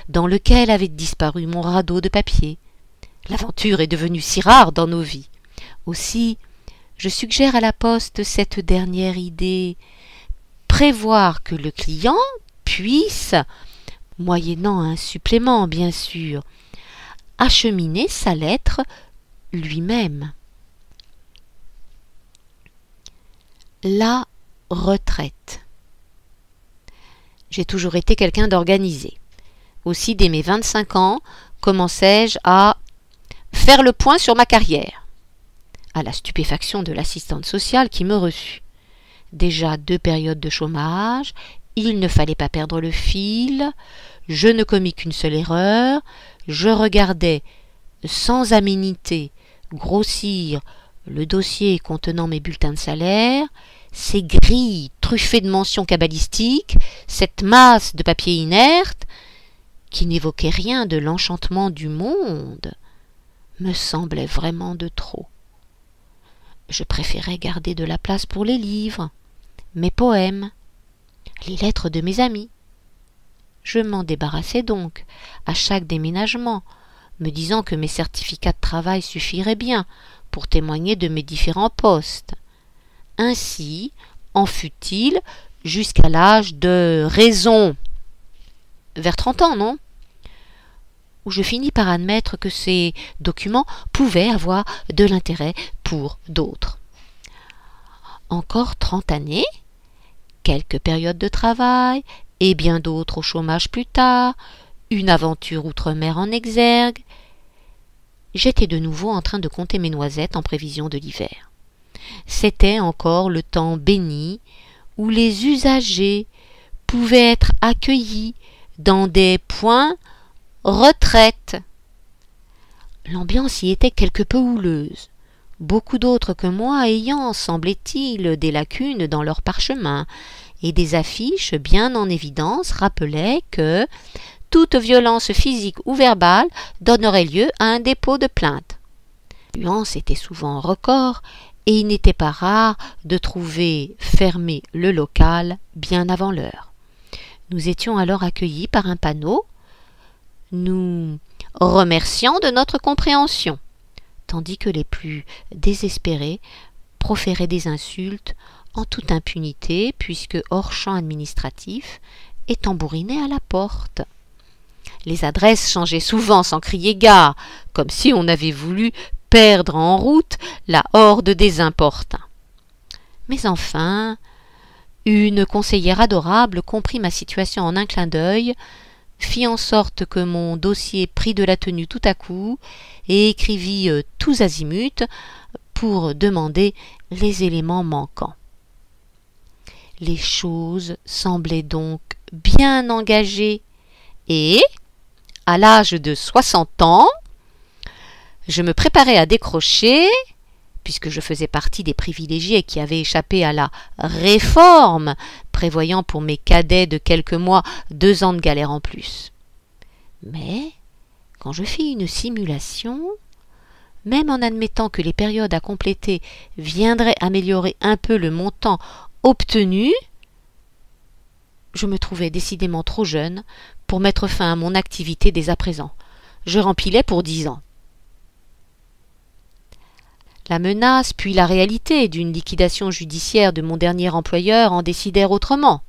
dans lequel avait disparu mon radeau de papier. L'aventure est devenue si rare dans nos vies. Aussi, je suggère à la poste cette dernière idée prévoir que le client puisse, moyennant un supplément bien sûr, acheminer sa lettre lui-même. La retraite. J'ai toujours été quelqu'un d'organisé. Aussi, dès mes 25 ans, commençai-je à faire le point sur ma carrière à la stupéfaction de l'assistante sociale qui me reçut. Déjà deux périodes de chômage, il ne fallait pas perdre le fil, je ne commis qu'une seule erreur, je regardais sans aménité grossir le dossier contenant mes bulletins de salaire, ces grilles truffées de mentions cabalistiques, cette masse de papier inerte, qui n'évoquait rien de l'enchantement du monde. me semblait vraiment de trop. Je préférais garder de la place pour les livres, mes poèmes, les lettres de mes amis. Je m'en débarrassais donc à chaque déménagement, me disant que mes certificats de travail suffiraient bien pour témoigner de mes différents postes. Ainsi en fut-il jusqu'à l'âge de raison. Vers trente ans, non? Où je finis par admettre que ces documents pouvaient avoir de l'intérêt pour d'autres. Encore trente années, quelques périodes de travail, et bien d'autres au chômage plus tard, une aventure outre-mer en exergue. J'étais de nouveau en train de compter mes noisettes en prévision de l'hiver. C'était encore le temps béni où les usagers pouvaient être accueillis dans des points retraite. L'ambiance y était quelque peu houleuse, beaucoup d'autres que moi ayant, semblait-il, des lacunes dans leur parchemin, et des affiches bien en évidence rappelaient que toute violence physique ou verbale donnerait lieu à un dépôt de plainte. L'ambiance était souvent record et il n'était pas rare de trouver fermé le local bien avant l'heure. Nous étions alors accueillis par un panneau nous remerciant de notre compréhension, tandis que les plus désespérés proféraient des insultes en toute impunité, puisque hors champ administratif et tambourinaient à la porte. Les adresses changeaient souvent sans crier gare, comme si on avait voulu perdre en route la horde des importuns. Mais enfin, une conseillère adorable comprit ma situation en un clin d'œil, fit en sorte que mon dossier prit de la tenue tout à coup, et écrivit euh, tous azimuts pour demander les éléments manquants. Les choses semblaient donc bien engagées, et, à l'âge de soixante ans, je me préparais à décrocher, puisque je faisais partie des privilégiés qui avaient échappé à la réforme, prévoyant pour mes cadets de quelques mois deux ans de galère en plus. Mais, quand je fis une simulation, même en admettant que les périodes à compléter viendraient améliorer un peu le montant obtenu, je me trouvais décidément trop jeune pour mettre fin à mon activité dès à présent. Je rempilais pour dix ans. La menace, puis la réalité d'une liquidation judiciaire de mon dernier employeur en décidèrent autrement.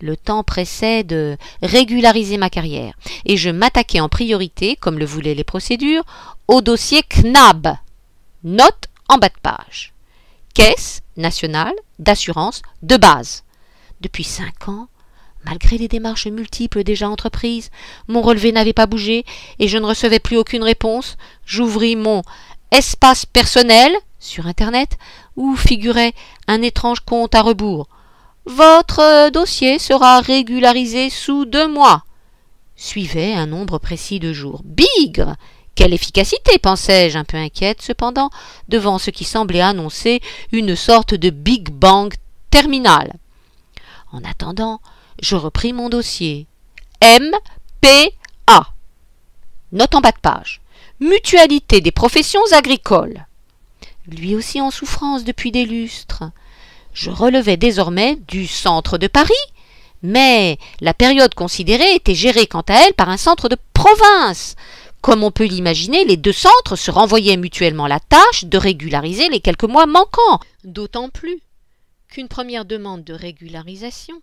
Le temps pressait de régulariser ma carrière, et je m'attaquai en priorité, comme le voulaient les procédures, au dossier CNAB. Note en bas de page. Caisse nationale d'assurance de base. Depuis cinq ans, malgré les démarches multiples déjà entreprises, mon relevé n'avait pas bougé et je ne recevais plus aucune réponse. J'ouvris mon espace personnel sur Internet où figurait un étrange compte à rebours. Votre dossier sera régularisé sous deux mois. Suivait un nombre précis de jours. Bigre Quelle efficacité, pensais-je, un peu inquiète cependant, devant ce qui semblait annoncer une sorte de Big Bang terminal. En attendant, je repris mon dossier. M. P. A. Note en bas de page. Mutualité des professions agricoles. Lui aussi en souffrance depuis des lustres. Je relevais désormais du centre de Paris, mais la période considérée était gérée quant à elle par un centre de province. Comme on peut l'imaginer, les deux centres se renvoyaient mutuellement la tâche de régulariser les quelques mois manquants, d'autant plus qu'une première demande de régularisation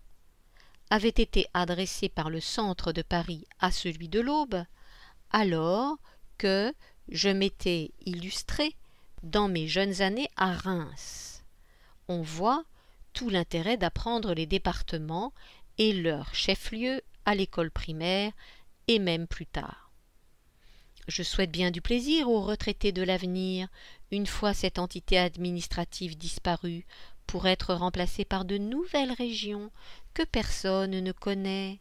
avait été adressée par le centre de Paris à celui de l'Aube, alors que je m'étais illustré dans mes jeunes années à Reims. On voit tout l'intérêt d'apprendre les départements et leurs chefs-lieux à l'école primaire et même plus tard. Je souhaite bien du plaisir aux retraités de l'avenir, une fois cette entité administrative disparue, pour être remplacée par de nouvelles régions que personne ne connaît.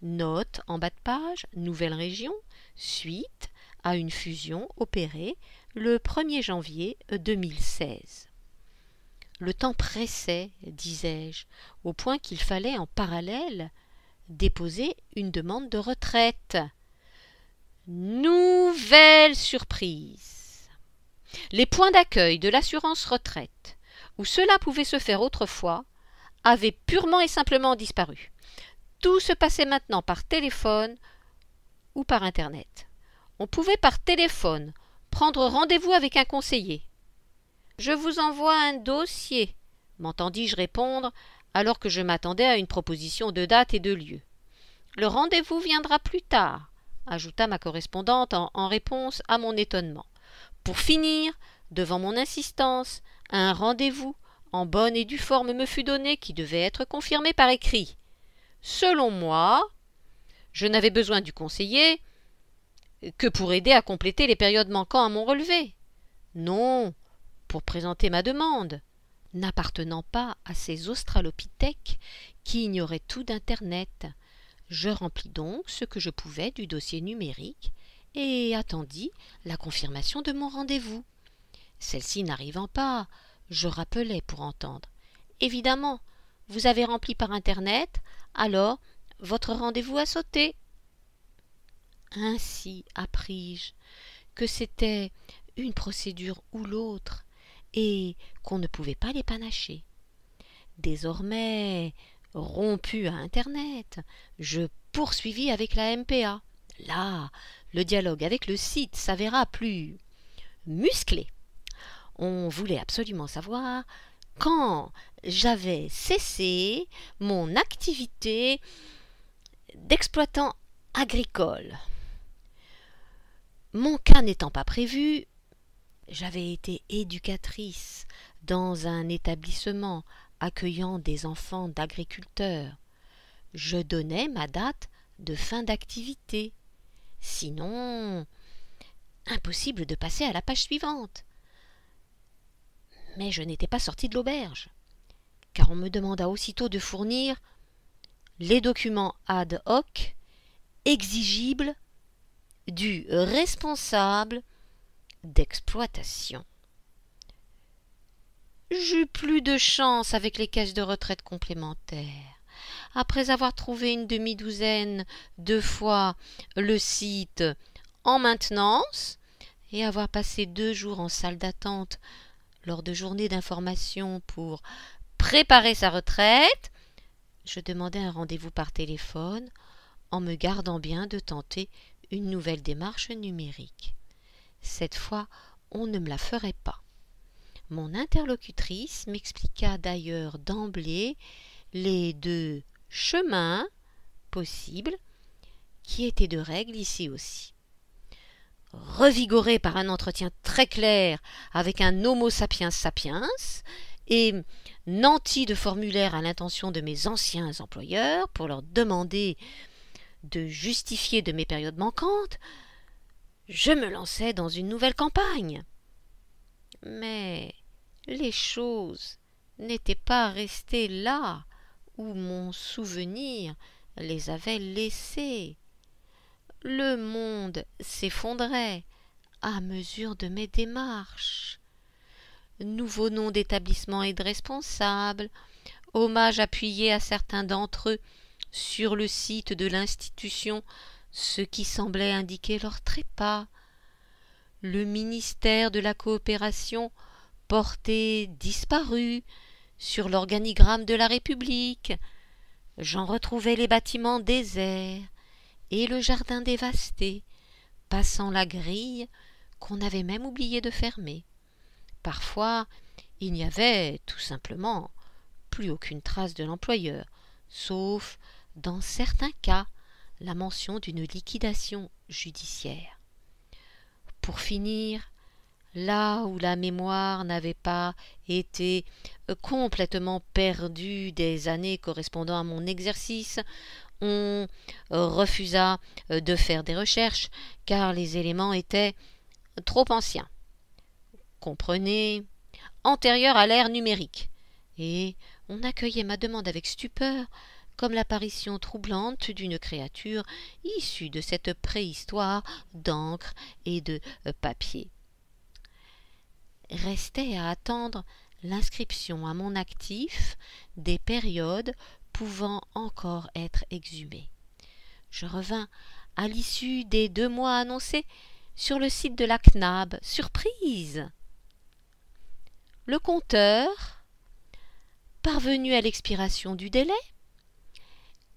Note en bas de page, nouvelle région, suite, à une fusion opérée le 1er janvier 2016. Le temps pressait, disais-je, au point qu'il fallait en parallèle déposer une demande de retraite. Nouvelle surprise. Les points d'accueil de l'assurance retraite, où cela pouvait se faire autrefois, avaient purement et simplement disparu. Tout se passait maintenant par téléphone ou par Internet. On pouvait par téléphone prendre rendez-vous avec un conseiller. Je vous envoie un dossier, m'entendis-je répondre alors que je m'attendais à une proposition de date et de lieu. Le rendez-vous viendra plus tard, ajouta ma correspondante en, réponse à mon étonnement. Pour finir, devant mon insistance, un rendez-vous en bonne et due forme me fut donné qui devait être confirmé par écrit. Selon moi, je n'avais besoin du conseiller que pour aider à compléter les périodes manquant à mon relevé. Non, pour présenter ma demande, n'appartenant pas à ces australopithèques qui ignoraient tout d'Internet. Je remplis donc ce que je pouvais du dossier numérique et attendis la confirmation de mon rendez-vous. Celle-ci n'arrivant pas, je rappelai pour entendre. Évidemment, vous avez rempli par Internet, alors votre rendez-vous a sauté. Ainsi appris-je que c'était une procédure ou l'autre, et qu'on ne pouvait pas les panacher. Désormais, rompu à Internet, je poursuivis avec la MPA. Là, le dialogue avec le site s'avéra plus musclé. On voulait absolument savoir quand j'avais cessé mon activité d'exploitant agricole. Mon cas n'étant pas prévu, j'avais été éducatrice dans un établissement accueillant des enfants d'agriculteurs. Je donnais ma date de fin d'activité. Sinon, impossible de passer à la page suivante. Mais je n'étais pas sortie de l'auberge, car on me demanda aussitôt de fournir les documents ad hoc exigibles du responsable d'exploitation. J'eus plus de chance avec les caisses de retraite complémentaires. Après avoir trouvé une demi-douzaine de fois le site en maintenance et avoir passé deux jours en salle d'attente lors de journées d'information pour préparer sa retraite, je demandai un rendez-vous par téléphone en me gardant bien de tenter nouvelle démarche numérique. Cette fois, on ne me la ferait pas. Mon interlocutrice m'expliqua d'ailleurs d'emblée les deux chemins possibles qui étaient de règle ici aussi. Revigoré par un entretien très clair avec un Homo sapiens sapiens et nanti de formulaires à l'intention de mes anciens employeurs pour leur demander de justifier de mes périodes manquantes, je me lançais dans une nouvelle campagne. Mais les choses n'étaient pas restées là où mon souvenir les avait laissées. Le monde s'effondrait à mesure de mes démarches. Nouveaux noms d'établissements et de responsables, hommage appuyé à certains d'entre eux sur le site de l'institution ce qui semblait indiquer leur trépas. Le ministère de la coopération portait disparu sur l'organigramme de la République. J'en retrouvais les bâtiments déserts et le jardin dévasté, passant la grille qu'on avait même oublié de fermer. Parfois, il n'y avait tout simplement plus aucune trace de l'employeur, sauf dans certains cas la mention d'une liquidation judiciaire. Pour finir, là où la mémoire n'avait pas été euh, complètement perdue des années correspondant à mon exercice, on euh, refusa euh, de faire des recherches car les éléments étaient trop anciens. Comprenez, antérieurs à l'ère numérique. Et on accueillait ma demande avec stupeur comme l'apparition troublante d'une créature issue de cette préhistoire d'encre et de euh, papier. Restait à attendre l'inscription à mon actif des périodes pouvant encore être exhumées. Je revins à l'issue des deux mois annoncés sur le site de la CNAB. Surprise Le compteur, parvenu à l'expiration du délai,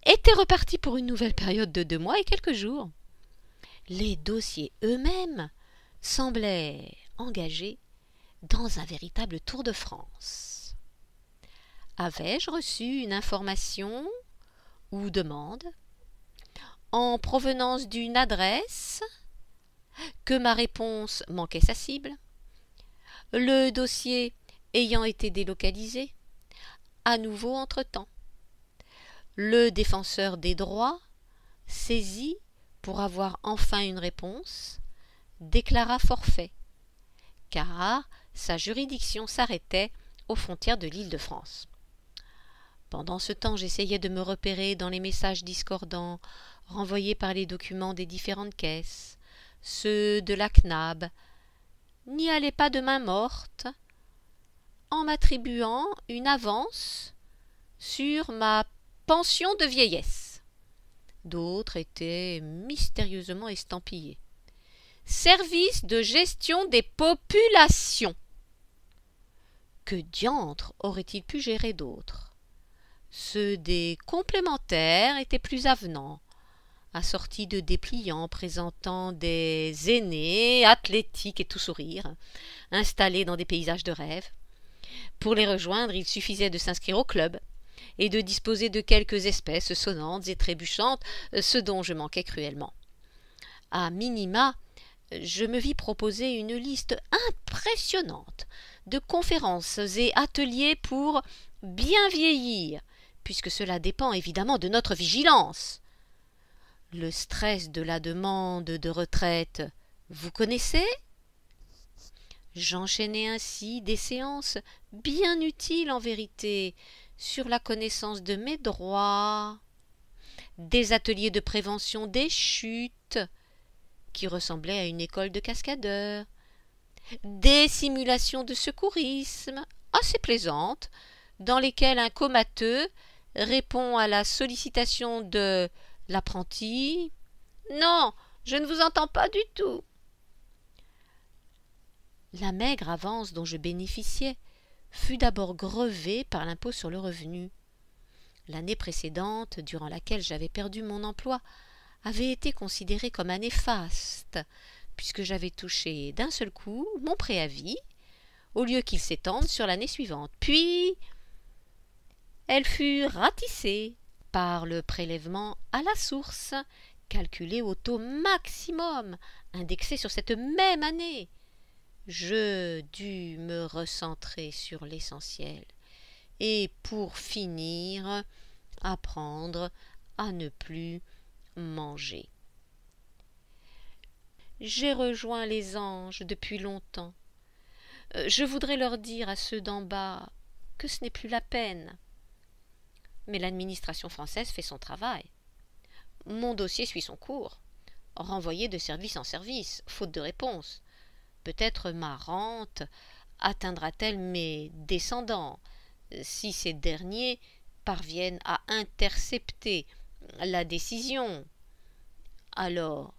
était reparti pour une nouvelle période de deux mois et quelques jours. Les dossiers eux-mêmes semblaient engagés dans un véritable tour de France. Avais-je reçu une information ou demande en provenance d'une adresse que ma réponse manquait sa cible, le dossier ayant été délocalisé, à nouveau entre-temps? Le défenseur des droits, saisi pour avoir enfin une réponse, déclara forfait, car sa juridiction s'arrêtait aux frontières de l'île de France. Pendant ce temps, j'essayais de me repérer dans les messages discordants renvoyés par les documents des différentes caisses, ceux de la CNAB, n'y allaient pas de main morte, en m'attribuant une avance sur ma pension de vieillesse. D'autres étaient mystérieusement estampillés. Service de gestion des populations. Que diantre aurait-il pu gérer d'autres? Ceux des complémentaires étaient plus avenants, assortis de dépliants présentant des aînés athlétiques et tout sourire, installés dans des paysages de rêve. Pour les rejoindre, il suffisait de s'inscrire au club et de disposer de quelques espèces sonnantes et trébuchantes, ce dont je manquais cruellement. À minima, je me vis proposer une liste impressionnante de conférences et ateliers pour bien vieillir, puisque cela dépend évidemment de notre vigilance. Le stress de la demande de retraite, vous connaissez? J'enchaînais ainsi des séances bien utiles en vérité sur la connaissance de mes droits, des ateliers de prévention des chutes, qui ressemblaient à une école de cascadeurs, des simulations de secourisme assez plaisantes, dans lesquelles un comateux répond à la sollicitation de L'apprenti Non, je ne vous entends pas du tout. La maigre avance dont je bénéficiais fut d'abord grevée par l'impôt sur le revenu. L'année précédente, durant laquelle j'avais perdu mon emploi, avait été considérée comme un néfaste, puisque j'avais touché d'un seul coup mon préavis, au lieu qu'il s'étende sur l'année suivante. Puis elle fut ratissée par le prélèvement à la source, calculé au taux maximum, indexé sur cette même année. Je dus me recentrer sur l'essentiel et pour finir apprendre à ne plus manger. J'ai rejoint les anges depuis longtemps. Euh, je voudrais leur dire à ceux d'en bas que ce n'est plus la peine mais l'administration française fait son travail. Mon dossier suit son cours. Renvoyé de service en service, faute de réponse. Peut-être ma rente atteindra-t-elle mes descendants, si ces derniers parviennent à intercepter la décision. Alors,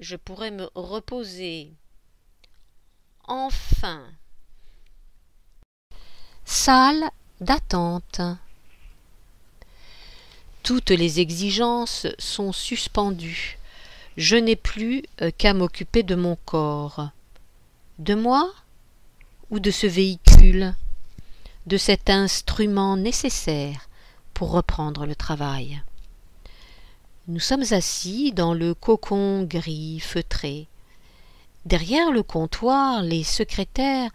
je pourrais me reposer. Enfin. Salle d'attente. Toutes les exigences sont suspendues. Je n'ai plus euh, qu'à m'occuper de mon corps. De moi ou de ce véhicule, de cet instrument nécessaire pour reprendre le travail. Nous sommes assis dans le cocon gris feutré. Derrière le comptoir, les secrétaires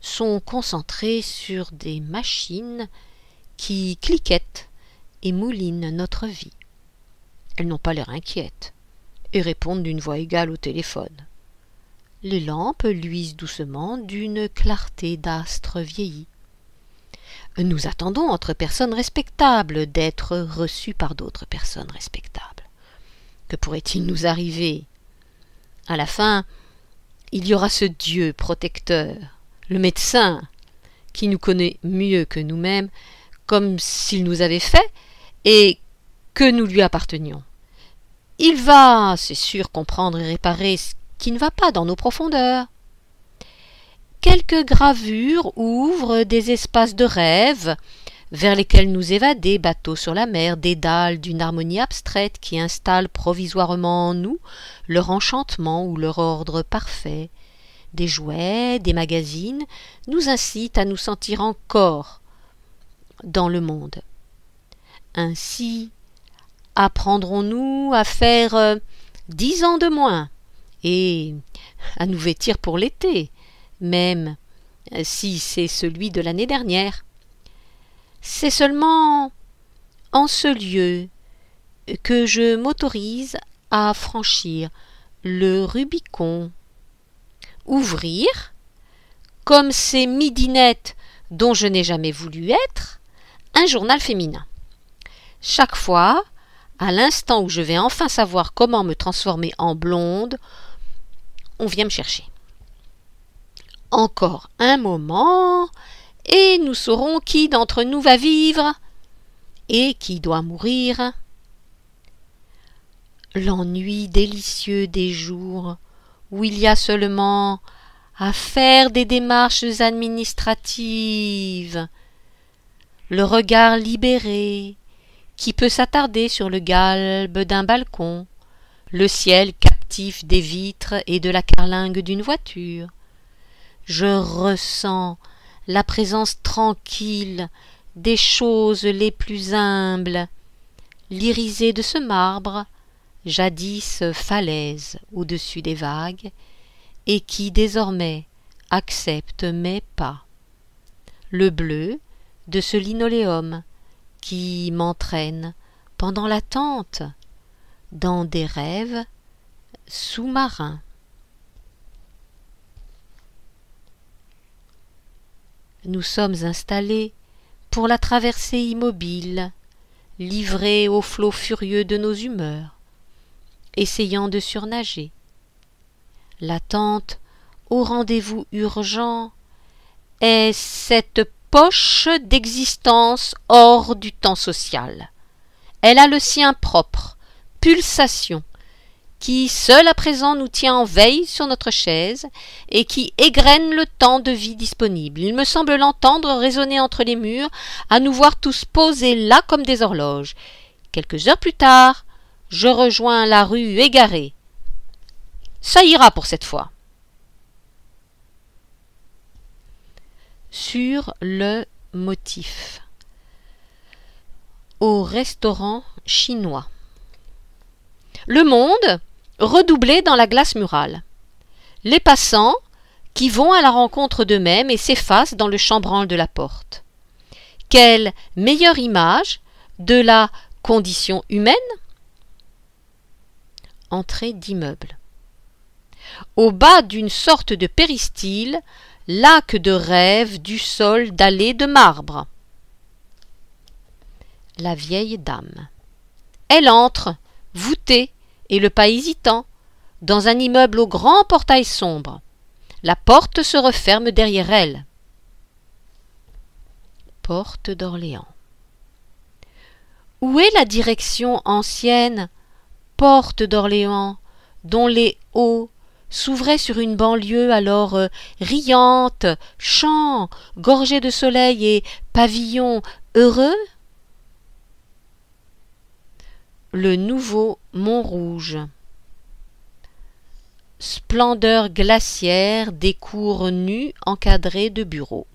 sont concentrés sur des machines qui cliquettent et moulinent notre vie. Elles n'ont pas l'air inquiètes et répondent d'une voix égale au téléphone. Les lampes luisent doucement d'une clarté d'astre vieilli. Nous attendons entre personnes respectables d'être reçues par d'autres personnes respectables. Que pourrait-il nous arriver? À la fin, il y aura ce Dieu protecteur, le médecin, qui nous connaît mieux que nous-mêmes, comme s'il nous avait fait et que nous lui appartenions. Il va, c'est sûr, comprendre et réparer ce qui ne va pas dans nos profondeurs. Quelques gravures ouvrent des espaces de rêve vers lesquels nous évader, bateaux sur la mer, dédales d'une harmonie abstraite qui installe provisoirement en nous leur enchantement ou leur ordre parfait. Des jouets, des magazines nous incitent à nous sentir encore dans le monde. Ainsi, apprendrons-nous à faire euh, dix ans de moins et à nous vêtir pour l'été, même si c'est celui de l'année dernière. C'est seulement en ce lieu que je m'autorise à franchir le Rubicon. Ouvrir, comme ces midinettes dont je n'ai jamais voulu être, un journal féminin. Chaque fois, à l'instant où je vais enfin savoir comment me transformer en blonde, on vient me chercher. Encore un moment, et nous saurons qui d'entre nous va vivre et qui doit mourir. L'ennui délicieux des jours où il y a seulement à faire des démarches administratives, le regard libéré qui peut s'attarder sur le galbe d'un balcon, le ciel des vitres et de la carlingue d'une voiture. Je ressens la présence tranquille des choses les plus humbles, l'irisée de ce marbre, jadis falaise au-dessus des vagues, et qui désormais accepte mes pas. Le bleu de ce linoléum qui m'entraîne pendant l'attente dans des rêves sous-marins. nous sommes installés pour la traversée immobile, livrés au flot furieux de nos humeurs, essayant de surnager. L'attente au rendez-vous urgent est cette poche d'existence hors du temps social. Elle a le sien propre, pulsation, qui seul à présent nous tient en veille sur notre chaise et qui égrène le temps de vie disponible. Il me semble l'entendre résonner entre les murs, à nous voir tous posés là comme des horloges. Quelques heures plus tard, je rejoins la rue égarée. Ça ira pour cette fois. Sur le motif. Au restaurant chinois. Le monde redoublé dans la glace murale. Les passants qui vont à la rencontre d'eux-mêmes et s'effacent dans le chambranle de la porte. Quelle meilleure image de la condition humaine? Entrée d'immeuble. Au bas d'une sorte de péristyle, lac de rêve du sol dallé de marbre. La vieille dame. Elle entre, voûtée, et le pas hésitant, dans un immeuble au grand portail sombre. La porte se referme derrière elle. Porte d'Orléans. Où est la direction ancienne, porte d'Orléans, dont les hauts s'ouvraient sur une banlieue alors euh, riante, champs, gorgés de soleil et pavillons heureux? Le nouveau Montrouge. Splendeur glaciaire des cours nus encadrés de bureaux.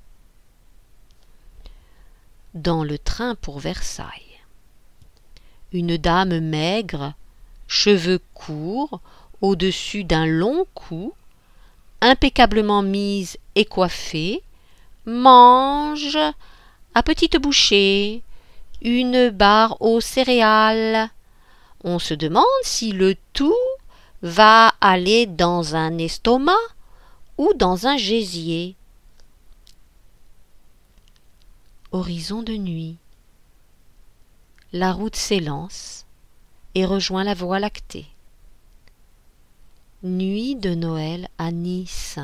Dans le train pour Versailles. Une dame maigre, cheveux courts, au-dessus d'un long cou, impeccablement mise et coiffée, mange à petites bouchées une barre aux céréales on se demande si le tout va aller dans un estomac ou dans un gésier. Horizon de nuit. La route s'élance et rejoint la voie lactée. Nuit de Noël à Nice.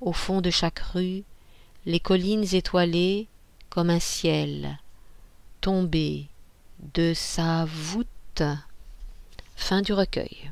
Au fond de chaque rue, les collines étoilées comme un ciel, tombées de sa voûte. Fin du recueil.